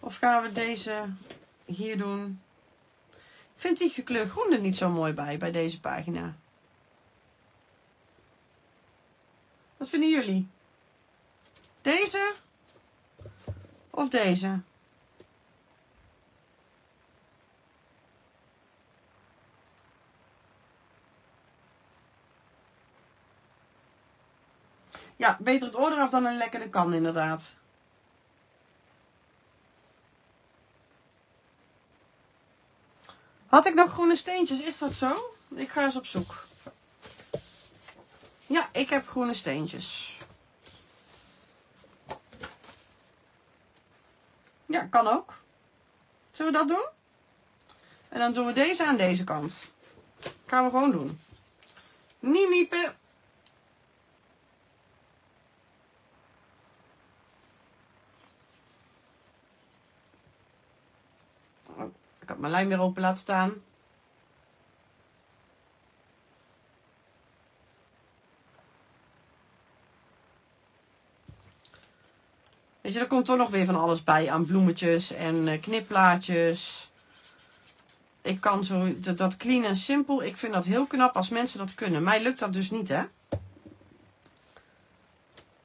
Of gaan we deze hier doen? Ik vind die kleur groen er niet zo mooi bij, bij deze pagina. Wat vinden jullie? Deze? Of deze? Ja, beter het oor eraf dan een lekkere kan inderdaad. Had ik nog groene steentjes? Is dat zo? Ik ga eens op zoek. Ja, ik heb groene steentjes. Ja, kan ook. Zullen we dat doen? En dan doen we deze aan deze kant. Gaan we gewoon doen. Niet miepen. Oh, ik had mijn lijn weer open laten staan. Weet je, er komt toch nog weer van alles bij aan bloemetjes en uh, knipplaatjes. Ik kan zo, dat, clean en simpel, ik vind dat heel knap als mensen dat kunnen. Mij lukt dat dus niet, hè.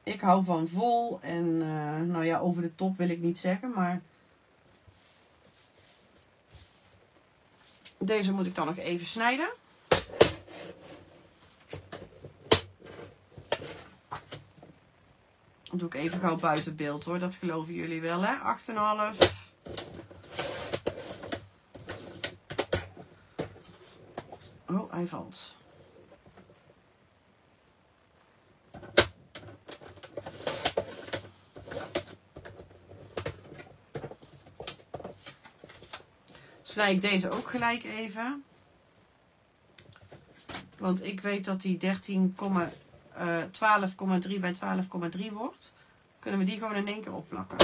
Ik hou van vol en, uh, nou ja, over de top wil ik niet zeggen, maar... Deze moet ik dan nog even snijden. Doe ik even gauw buiten beeld hoor. Dat geloven jullie wel hè. 8,5. Oh, hij valt. Snij ik deze ook gelijk even. Want ik weet dat die 13, 12,3 bij 12,3 wordt, kunnen we die gewoon in één keer opplakken.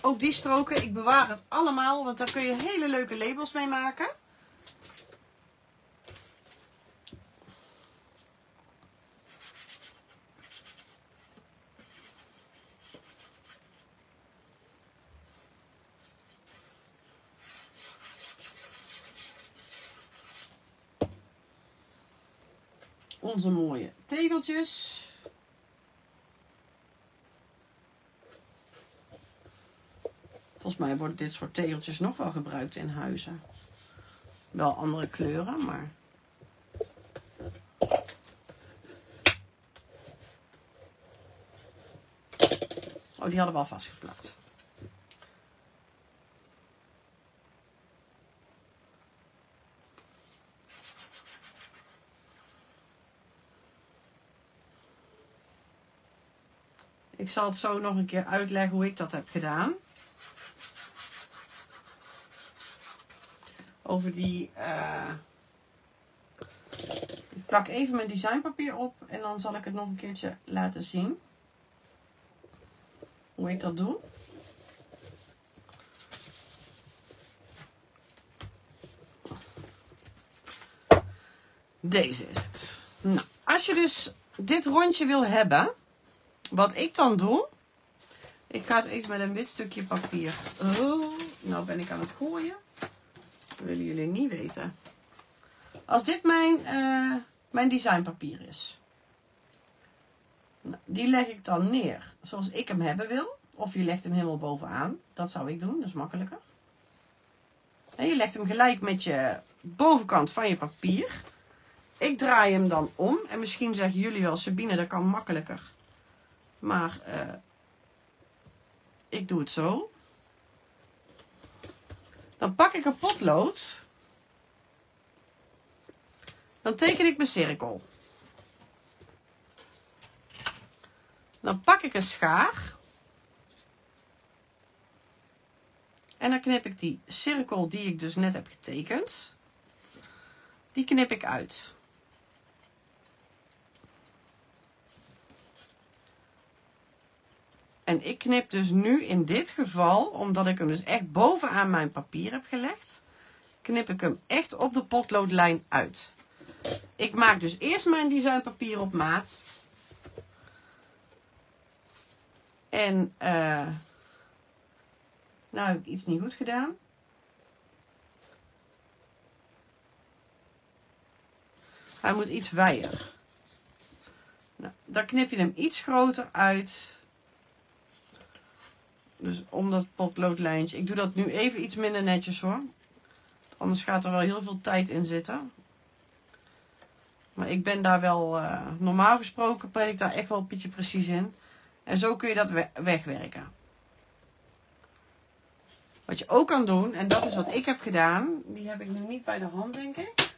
Ook die stroken, ik bewaar het allemaal, want daar kun je hele leuke labels mee maken. onze mooie Volgens mij worden dit soort tegeltjes nog wel gebruikt in huizen. Wel andere kleuren, maar... Oh, die hadden we al vastgeplakt. Ik zal het zo nog een keer uitleggen hoe ik dat heb gedaan. Over die... Uh... Ik plak even mijn designpapier op en dan zal ik het nog een keertje laten zien. Hoe ik dat doe. Deze is het. Nou, als je dus dit rondje wil hebben, wat ik dan doe, ik ga het even met een wit stukje papier. Oh, nou ben ik aan het gooien. Dat willen jullie niet weten. Als dit mijn, uh, mijn designpapier is. Nou, die leg ik dan neer zoals ik hem hebben wil. Of je legt hem helemaal bovenaan. Dat zou ik doen, dat is makkelijker. En je legt hem gelijk met je bovenkant van je papier. Ik draai hem dan om. En misschien zeggen jullie wel, Sabine, dat kan makkelijker. Maar uh, ik doe het zo. Dan pak ik een potlood. Dan teken ik mijn cirkel. Dan pak ik een schaar. En dan knip ik die cirkel die ik dus net heb getekend. Die knip ik uit. En ik knip dus nu in dit geval, omdat ik hem dus echt bovenaan mijn papier heb gelegd, knip ik hem echt op de potloodlijn uit. Ik maak dus eerst mijn designpapier op maat. En uh, nou heb ik iets niet goed gedaan. Hij moet iets wijer. Nou, dan knip je hem iets groter uit. Dus om dat potloodlijntje. Ik doe dat nu even iets minder netjes hoor. Anders gaat er wel heel veel tijd in zitten. Maar ik ben daar wel, uh, normaal gesproken ben ik daar echt wel beetje precies in. En zo kun je dat wegwerken. Wat je ook kan doen, en dat is wat ik heb gedaan. Die heb ik nu niet bij de hand denk ik.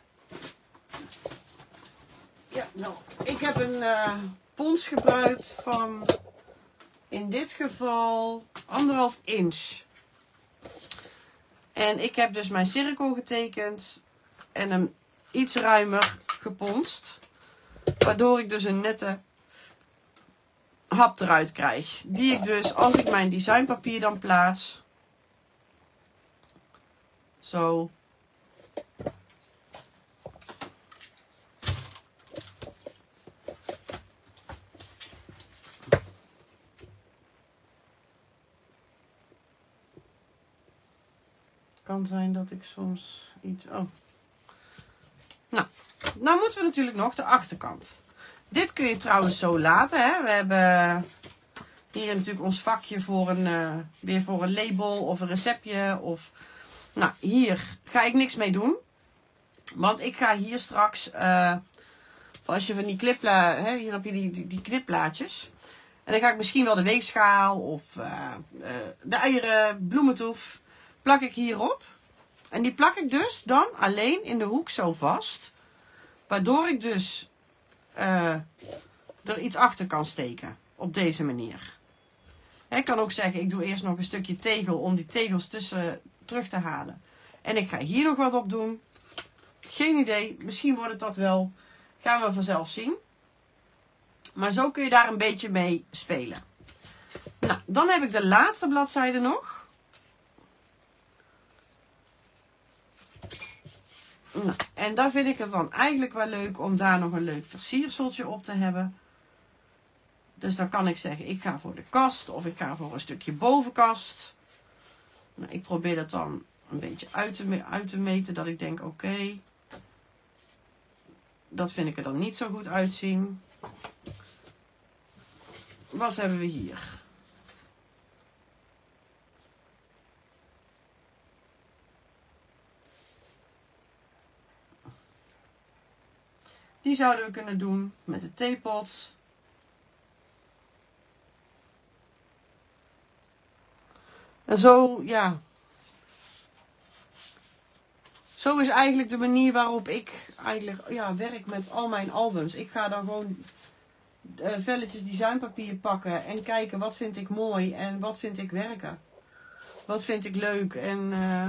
Ja, nou, ik heb een uh, pons gebruikt van in dit geval anderhalf inch. En ik heb dus mijn cirkel getekend en hem iets ruimer geponst. Waardoor ik dus een nette hap eruit krijg. Die ik dus, als ik mijn designpapier dan plaats, zo zijn dat ik soms iets... Oh. Nou, nou moeten we natuurlijk nog de achterkant. Dit kun je trouwens zo laten. Hè? We hebben hier natuurlijk ons vakje voor een, uh, weer voor een label of een receptje. Of, nou, hier ga ik niks mee doen. Want ik ga hier straks, uh, als je van die clipla, hè, hier heb je die, die, knipplaatjes. En dan ga ik misschien wel de weegschaal of uh, de eieren, bloementoef plak ik hierop. En die plak ik dus dan alleen in de hoek zo vast. Waardoor ik dus uh, er iets achter kan steken. Op deze manier. Ik kan ook zeggen, ik doe eerst nog een stukje tegel om die tegels tussen terug te halen. En ik ga hier nog wat op doen. Geen idee, misschien wordt het dat wel. Gaan we vanzelf zien. Maar zo kun je daar een beetje mee spelen. Nou, dan heb ik de laatste bladzijde nog. En daar vind ik het dan eigenlijk wel leuk om daar nog een leuk versierseltje op te hebben. Dus dan kan ik zeggen, ik ga voor de kast of ik ga voor een stukje bovenkast. Nou, ik probeer dat dan een beetje uit te, uit te meten, dat ik denk, oké, dat vind ik er dan niet zo goed uitzien. Wat hebben we hier? Die zouden we kunnen doen met de theepot. En zo, ja. Zo is eigenlijk de manier waarop ik eigenlijk ja, werk met al mijn albums. Ik ga dan gewoon uh, velletjes designpapier pakken en kijken wat vind ik mooi en wat vind ik werken. Wat vind ik leuk en... Uh...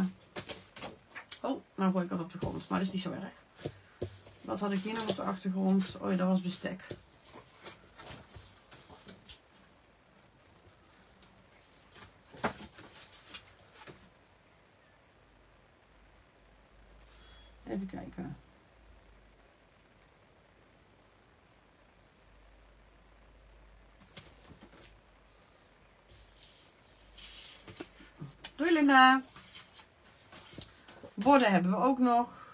Oh, nou gooi ik wat op de grond, maar dat is niet zo erg. Wat had ik hier nog op de achtergrond? Oh dat was bestek. Even kijken. Doei Linda. Borden hebben we ook nog.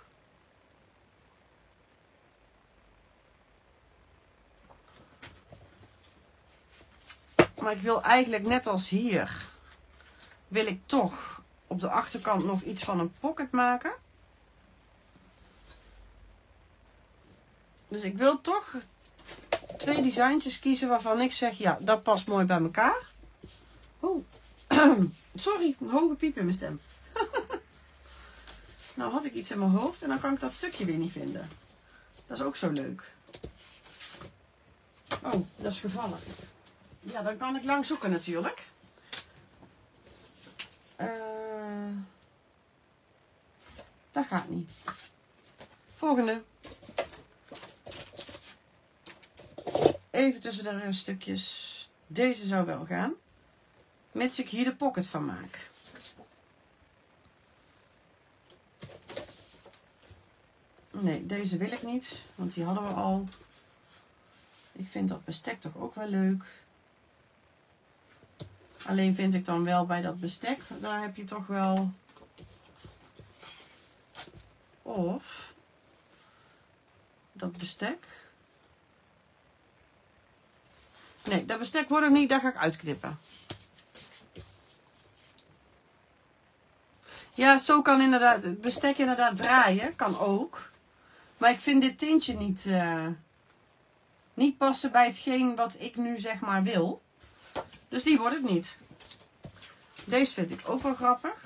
Maar ik wil eigenlijk net als hier, wil ik toch op de achterkant nog iets van een pocket maken. Dus ik wil toch twee designtjes kiezen waarvan ik zeg, ja, dat past mooi bij elkaar. Oh, sorry, een hoge piep in mijn stem. nou had ik iets in mijn hoofd en dan kan ik dat stukje weer niet vinden. Dat is ook zo leuk. Oh, dat is gevallen. Ja, dan kan ik lang zoeken natuurlijk. Uh, dat gaat niet. Volgende. Even tussen de stukjes. Deze zou wel gaan. Mits ik hier de pocket van maak. Nee, deze wil ik niet. Want die hadden we al. Ik vind dat bestek toch ook wel leuk. Alleen vind ik dan wel bij dat bestek, daar heb je toch wel... Of dat bestek. Nee, dat bestek wordt ook niet, daar ga ik uitknippen. Ja, zo kan inderdaad het bestek inderdaad draaien. Kan ook. Maar ik vind dit tintje niet, uh, niet passen bij hetgeen wat ik nu zeg maar wil. Dus die wordt het niet. Deze vind ik ook wel grappig.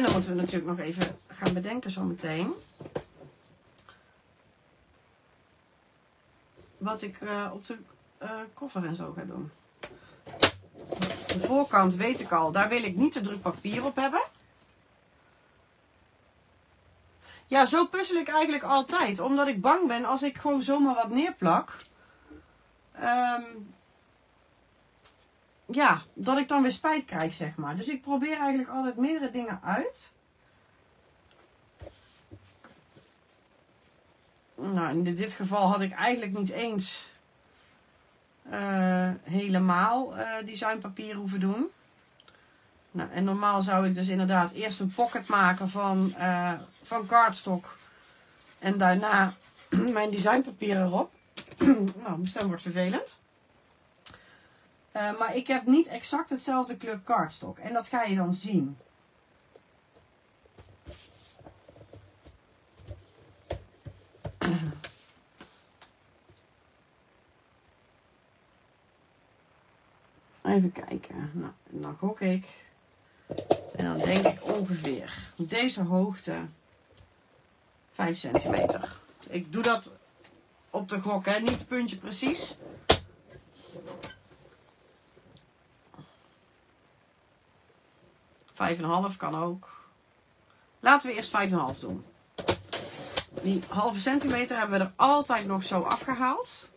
En dan moeten we natuurlijk nog even gaan bedenken zometeen. Wat ik uh, op de uh, koffer en zo ga doen. De voorkant weet ik al, daar wil ik niet te druk papier op hebben. Ja, zo puzzel ik eigenlijk altijd. Omdat ik bang ben als ik gewoon zomaar wat neerplak. Um, ja, dat ik dan weer spijt krijg, zeg maar. Dus ik probeer eigenlijk altijd meerdere dingen uit. Nou, in dit geval had ik eigenlijk niet eens uh, helemaal uh, designpapier hoeven doen. Nou, en normaal zou ik dus inderdaad eerst een pocket maken van, uh, van cardstock. En daarna mijn designpapier erop. nou, mijn stem wordt vervelend. Uh, maar ik heb niet exact hetzelfde kleur cardstock. En dat ga je dan zien. Even kijken. Nou, dan gok ik. En dan denk ik ongeveer deze hoogte 5 centimeter. Ik doe dat op de gok, hè? niet puntje precies. Vijf en half kan ook. Laten we eerst vijf en half doen. Die halve centimeter hebben we er altijd nog zo afgehaald.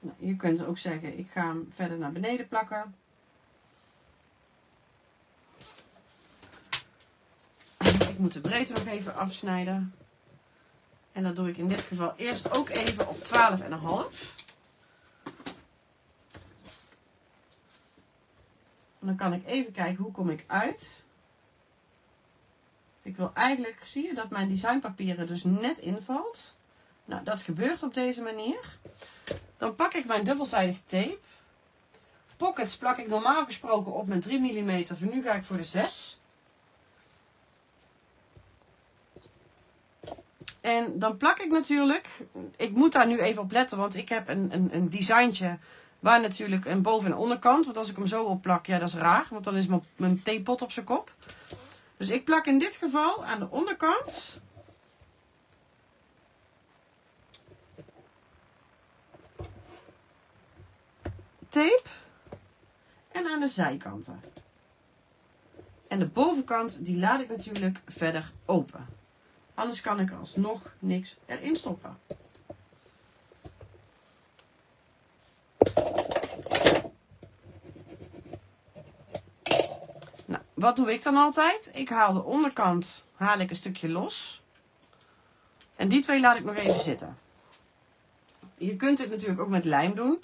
Nou, je kunt ook zeggen, ik ga hem verder naar beneden plakken. Ik moet de breedte nog even afsnijden. En dat doe ik in dit geval eerst ook even op 12,5. En dan kan ik even kijken hoe kom ik uit. Ik wil eigenlijk, zie je dat mijn designpapier er dus net invalt. Nou, dat gebeurt op deze manier. Dan pak ik mijn dubbelzijdig tape. Pockets plak ik normaal gesproken op met 3 mm. Nu ga ik voor de 6. En dan plak ik natuurlijk, ik moet daar nu even op letten, want ik heb een, een, een designtje waar natuurlijk een boven- en onderkant. Want als ik hem zo op plak, ja dat is raar, want dan is mijn, mijn theepot op zijn kop. Dus ik plak in dit geval aan de onderkant tape en aan de zijkanten. En de bovenkant die laat ik natuurlijk verder open. Anders kan ik alsnog niks erin stoppen. Nou, wat doe ik dan altijd? Ik haal de onderkant haal ik een stukje los. En die twee laat ik nog even zitten. Je kunt dit natuurlijk ook met lijm doen.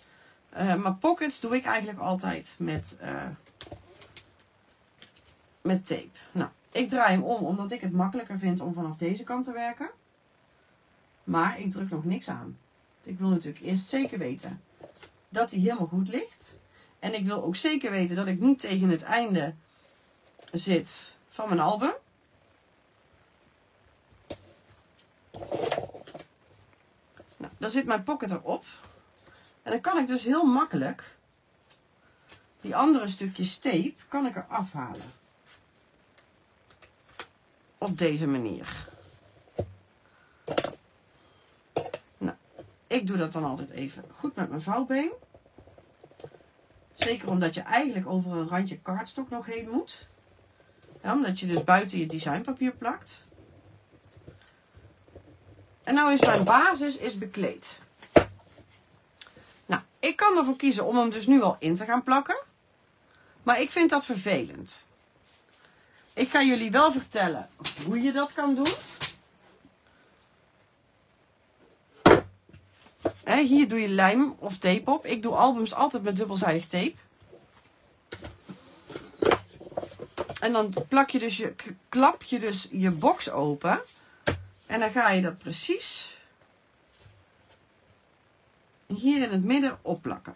Eh, maar pockets doe ik eigenlijk altijd met, eh, met tape. Nou, ik draai hem om omdat ik het makkelijker vind om vanaf deze kant te werken. Maar ik druk nog niks aan. Ik wil natuurlijk eerst zeker weten dat hij helemaal goed ligt. En ik wil ook zeker weten dat ik niet tegen het einde zit van mijn album. Nou, dan zit mijn pocket erop. En dan kan ik dus heel makkelijk die andere stukjes tape kan ik er afhalen. Op deze manier. Nou, ik doe dat dan altijd even goed met mijn vouwbeen. Zeker omdat je eigenlijk over een randje kaartstok nog heen moet. Ja, omdat je dus buiten je designpapier plakt. En nou is mijn basis is bekleed. Nou, ik kan ervoor kiezen om hem dus nu al in te gaan plakken. Maar ik vind dat vervelend. Ik ga jullie wel vertellen hoe je dat kan doen. hier doe je lijm of tape op. Ik doe albums altijd met dubbelzijdig tape. En dan plak je dus je, klap je dus je box open. En dan ga je dat precies hier in het midden opplakken.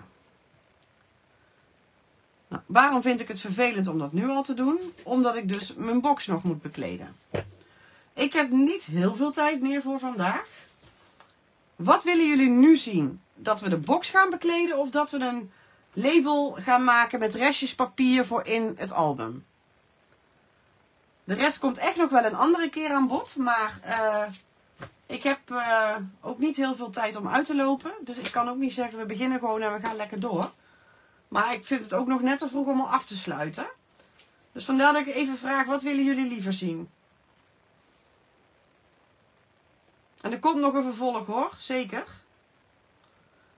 Nou, waarom vind ik het vervelend om dat nu al te doen? Omdat ik dus mijn box nog moet bekleden. Ik heb niet heel veel tijd meer voor vandaag. Wat willen jullie nu zien? Dat we de box gaan bekleden of dat we een label gaan maken met restjes papier voor in het album? De rest komt echt nog wel een andere keer aan bod. Maar uh, ik heb uh, ook niet heel veel tijd om uit te lopen. Dus ik kan ook niet zeggen we beginnen gewoon en we gaan lekker door. Maar ik vind het ook nog net te vroeg om al af te sluiten. Dus vandaar dat ik even vraag, wat willen jullie liever zien? En er komt nog een vervolg hoor, zeker.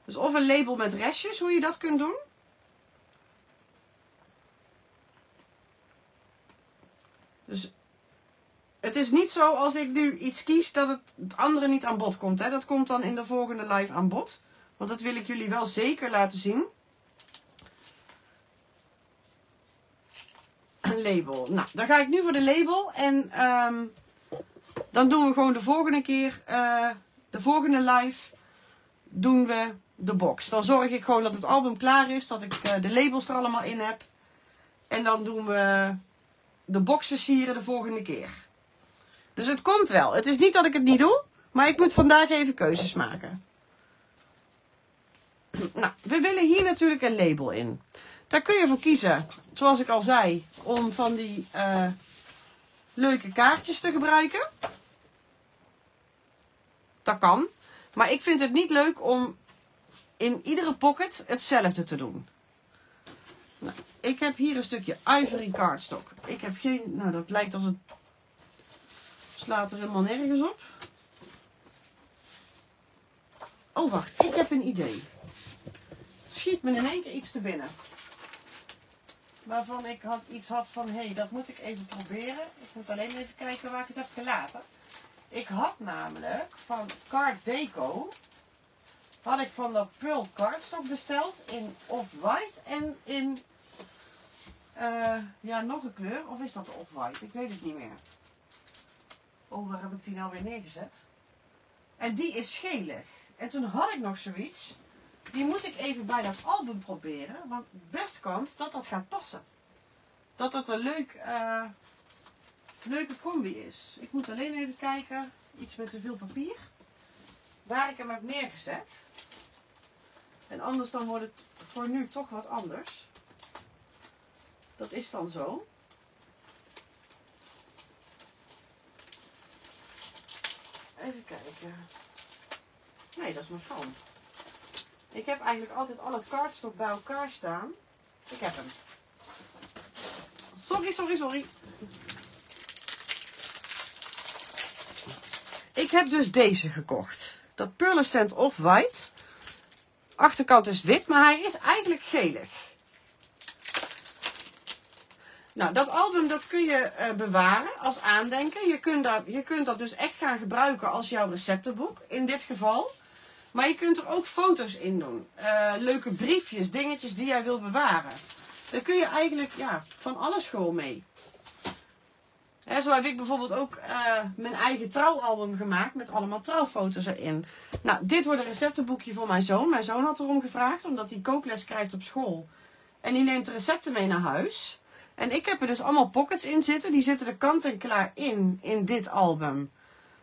Dus of een label met restjes, hoe je dat kunt doen. Dus het is niet zo als ik nu iets kies dat het, het andere niet aan bod komt. Hè? Dat komt dan in de volgende live aan bod. Want dat wil ik jullie wel zeker laten zien. Een label. Nou, dan ga ik nu voor de label. En um, dan doen we gewoon de volgende keer, uh, de volgende live, doen we de box. Dan zorg ik gewoon dat het album klaar is. Dat ik uh, de labels er allemaal in heb. En dan doen we de box versieren de volgende keer. Dus het komt wel. Het is niet dat ik het niet doe, maar ik moet vandaag even keuzes maken. Nou, we willen hier natuurlijk een label in. Daar kun je voor kiezen, zoals ik al zei, om van die uh, leuke kaartjes te gebruiken. Dat kan. Maar ik vind het niet leuk om in iedere pocket hetzelfde te doen. Nou, ik heb hier een stukje ivory cardstock. Ik heb geen, nou dat lijkt als het slaat er helemaal nergens op. Oh wacht, ik heb een idee. Schiet me in één keer iets te binnen. Waarvan ik had, iets had van, hé, hey, dat moet ik even proberen. Ik moet alleen even kijken waar ik het heb gelaten. Ik had namelijk van Card Deco, had ik van dat Pearl cardstock besteld in off-white en in uh, ja, nog een kleur. Of is dat off-white? Ik weet het niet meer. Oh, waar heb ik die nou weer neergezet? En die is schelig. En toen had ik nog zoiets. Die moet ik even bij dat album proberen. Want best kans dat dat gaat passen. Dat dat een leuk, uh, leuke combi is. Ik moet alleen even kijken. Iets met te veel papier. Waar ik hem heb neergezet. En anders dan wordt het voor nu toch wat anders. Dat is dan zo. Even kijken. Nee, dat is mijn phone. Ik heb eigenlijk altijd al het kaartstok bij elkaar staan. Ik heb hem. Sorry, sorry, sorry. Ik heb dus deze gekocht. Dat Pearlescent Off-White. Achterkant is wit, maar hij is eigenlijk gelig. Nou, dat album dat kun je eh, bewaren als aandenken. Je kunt, dat, je kunt dat dus echt gaan gebruiken als jouw receptenboek, in dit geval. Maar je kunt er ook foto's in doen. Eh, leuke briefjes, dingetjes die jij wil bewaren. Daar kun je eigenlijk ja, van alles gewoon mee. Zo heb ik bijvoorbeeld ook uh, mijn eigen trouwalbum gemaakt met allemaal trouwfoto's erin. Nou, dit wordt een receptenboekje voor mijn zoon. Mijn zoon had erom gevraagd, omdat hij kookles krijgt op school. En die neemt de recepten mee naar huis. En ik heb er dus allemaal pockets in zitten. Die zitten er kant en klaar in, in dit album.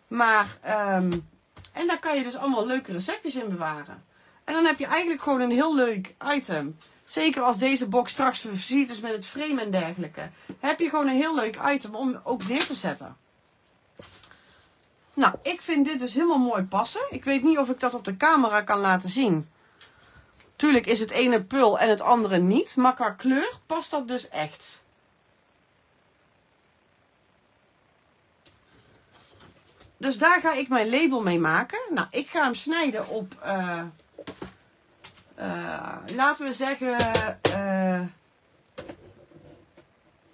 Maar, um, en daar kan je dus allemaal leuke receptjes in bewaren. En dan heb je eigenlijk gewoon een heel leuk item. Zeker als deze box straks versierd is met het frame en dergelijke. Heb je gewoon een heel leuk item om ook neer te zetten. Nou, ik vind dit dus helemaal mooi passen. Ik weet niet of ik dat op de camera kan laten zien. Tuurlijk is het ene pul en het andere niet. Maar qua kleur past dat dus echt. Dus daar ga ik mijn label mee maken. Nou, ik ga hem snijden op... Uh, uh, laten we zeggen... Uh,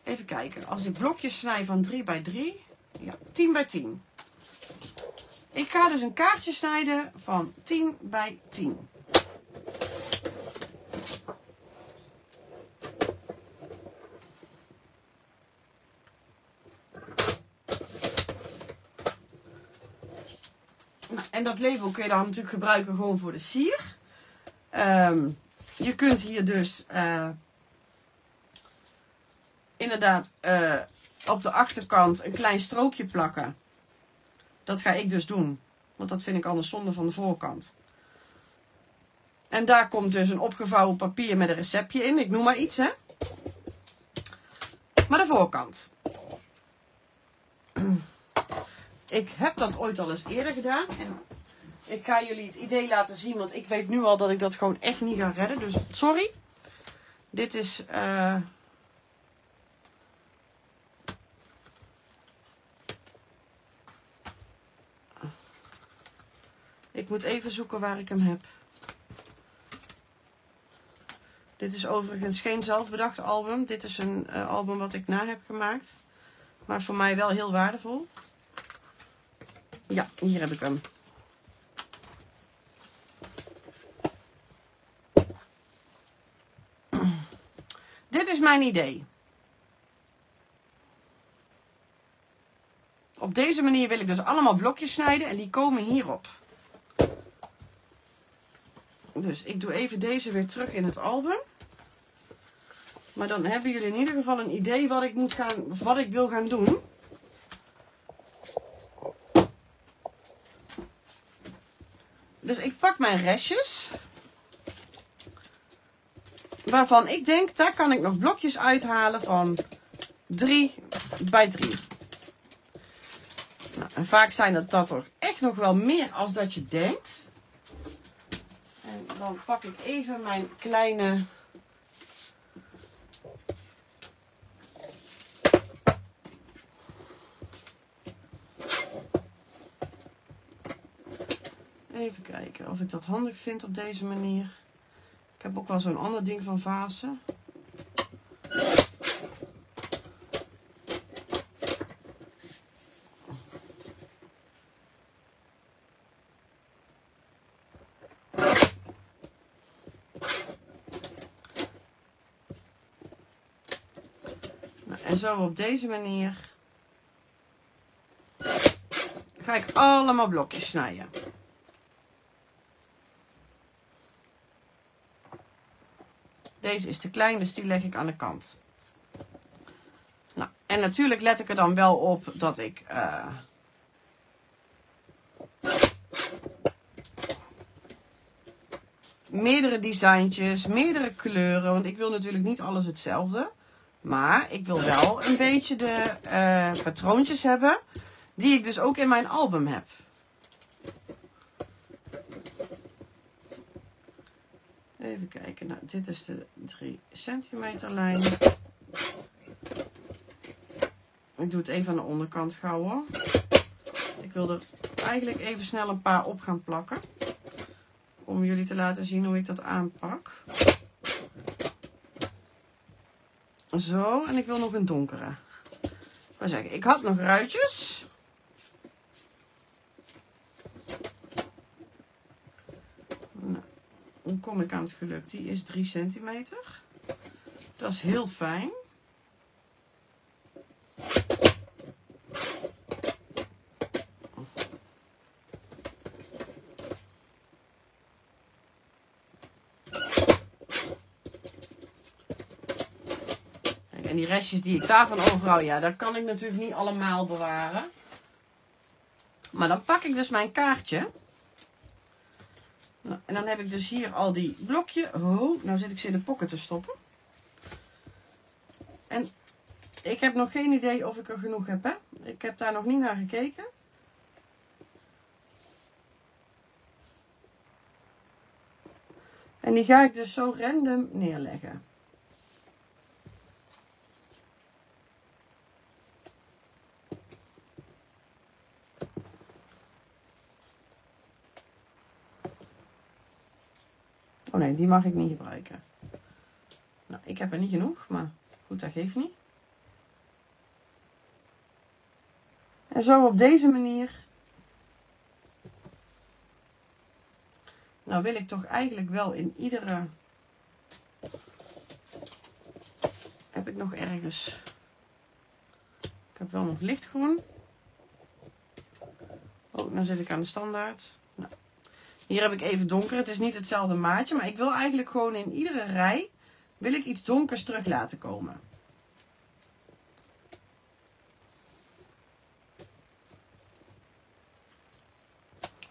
even kijken. Als ik blokjes snij van 3 bij 3... Ja, 10 bij 10. Ik ga dus een kaartje snijden van 10 bij 10. En dat label kun je dan natuurlijk gebruiken gewoon voor de sier. Um, je kunt hier dus uh, inderdaad uh, op de achterkant een klein strookje plakken. Dat ga ik dus doen. Want dat vind ik anders zonde van de voorkant. En daar komt dus een opgevouwen papier met een receptje in. Ik noem maar iets, hè. Maar de voorkant. Ik heb dat ooit al eens eerder gedaan. En ik ga jullie het idee laten zien, want ik weet nu al dat ik dat gewoon echt niet ga redden. Dus sorry. Dit is... Uh... Ik moet even zoeken waar ik hem heb. Dit is overigens geen zelfbedacht album. Dit is een uh, album wat ik na heb gemaakt. Maar voor mij wel heel waardevol. Ja, hier heb ik hem. Dit is mijn idee. Op deze manier wil ik dus allemaal blokjes snijden en die komen hierop. Dus ik doe even deze weer terug in het album. Maar dan hebben jullie in ieder geval een idee wat ik, moet gaan, wat ik wil gaan doen. Dus ik pak mijn restjes. Waarvan ik denk, daar kan ik nog blokjes uithalen van 3 bij 3. Nou, en vaak zijn dat, dat er echt nog wel meer als dat je denkt. En dan pak ik even mijn kleine... Even kijken of ik dat handig vind op deze manier. Ik heb ook wel zo'n ander ding van vazen. Nou, en zo op deze manier ga ik allemaal blokjes snijden. Deze is te klein, dus die leg ik aan de kant. Nou, en natuurlijk let ik er dan wel op dat ik... Uh, meerdere designtjes, meerdere kleuren. Want ik wil natuurlijk niet alles hetzelfde. Maar ik wil wel een beetje de uh, patroontjes hebben. Die ik dus ook in mijn album heb. Even kijken. Nou, dit is de 3 centimeter lijn. Ik doe het even aan de onderkant gauw. Ik wil er eigenlijk even snel een paar op gaan plakken. Om jullie te laten zien hoe ik dat aanpak. Zo, en ik wil nog een donkere. Maar zeggen, ik had nog ruitjes. Nou, aan het? Die is 3 centimeter. Dat is heel fijn. En die restjes die ik daarvan overhoud, ja, dat kan ik natuurlijk niet allemaal bewaren. Maar dan pak ik dus mijn kaartje. Nou, en dan heb ik dus hier al die blokje. Oh, nou zit ik ze in de pocket te stoppen. En ik heb nog geen idee of ik er genoeg heb, hè. Ik heb daar nog niet naar gekeken. En die ga ik dus zo random neerleggen. Oh nee, die mag ik niet gebruiken. Nou, ik heb er niet genoeg, maar goed, dat geeft niet. En zo op deze manier. Nou wil ik toch eigenlijk wel in iedere... Heb ik nog ergens... Ik heb wel nog lichtgroen. Oh, nou zit ik aan de standaard. Hier heb ik even donker. Het is niet hetzelfde maatje. Maar ik wil eigenlijk gewoon in iedere rij... Wil ik iets donkers terug laten komen.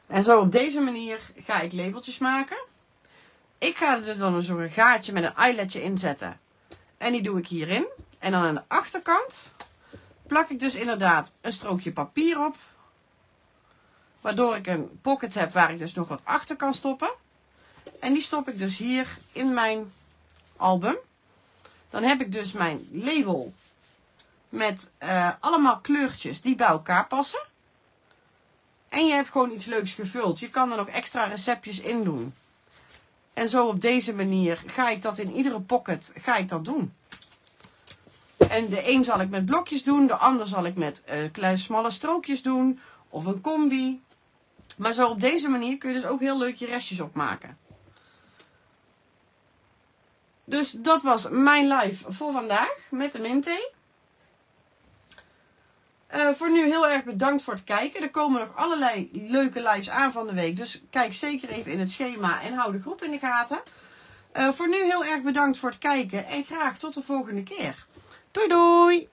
En zo op deze manier ga ik labeltjes maken. Ik ga er dan zo'n gaatje met een eyeletje inzetten. En die doe ik hierin. En dan aan de achterkant plak ik dus inderdaad een strookje papier op. Waardoor ik een pocket heb waar ik dus nog wat achter kan stoppen. En die stop ik dus hier in mijn album. Dan heb ik dus mijn label met uh, allemaal kleurtjes die bij elkaar passen. En je hebt gewoon iets leuks gevuld. Je kan er nog extra receptjes in doen. En zo op deze manier ga ik dat in iedere pocket ga ik dat doen. En de een zal ik met blokjes doen. De ander zal ik met uh, kleine smalle strookjes doen. Of een combi. Maar zo op deze manier kun je dus ook heel leuk je restjes opmaken. Dus dat was mijn live voor vandaag met de Minte. Uh, voor nu heel erg bedankt voor het kijken. Er komen nog allerlei leuke lives aan van de week. Dus kijk zeker even in het schema en hou de groep in de gaten. Uh, voor nu heel erg bedankt voor het kijken en graag tot de volgende keer. Doei doei!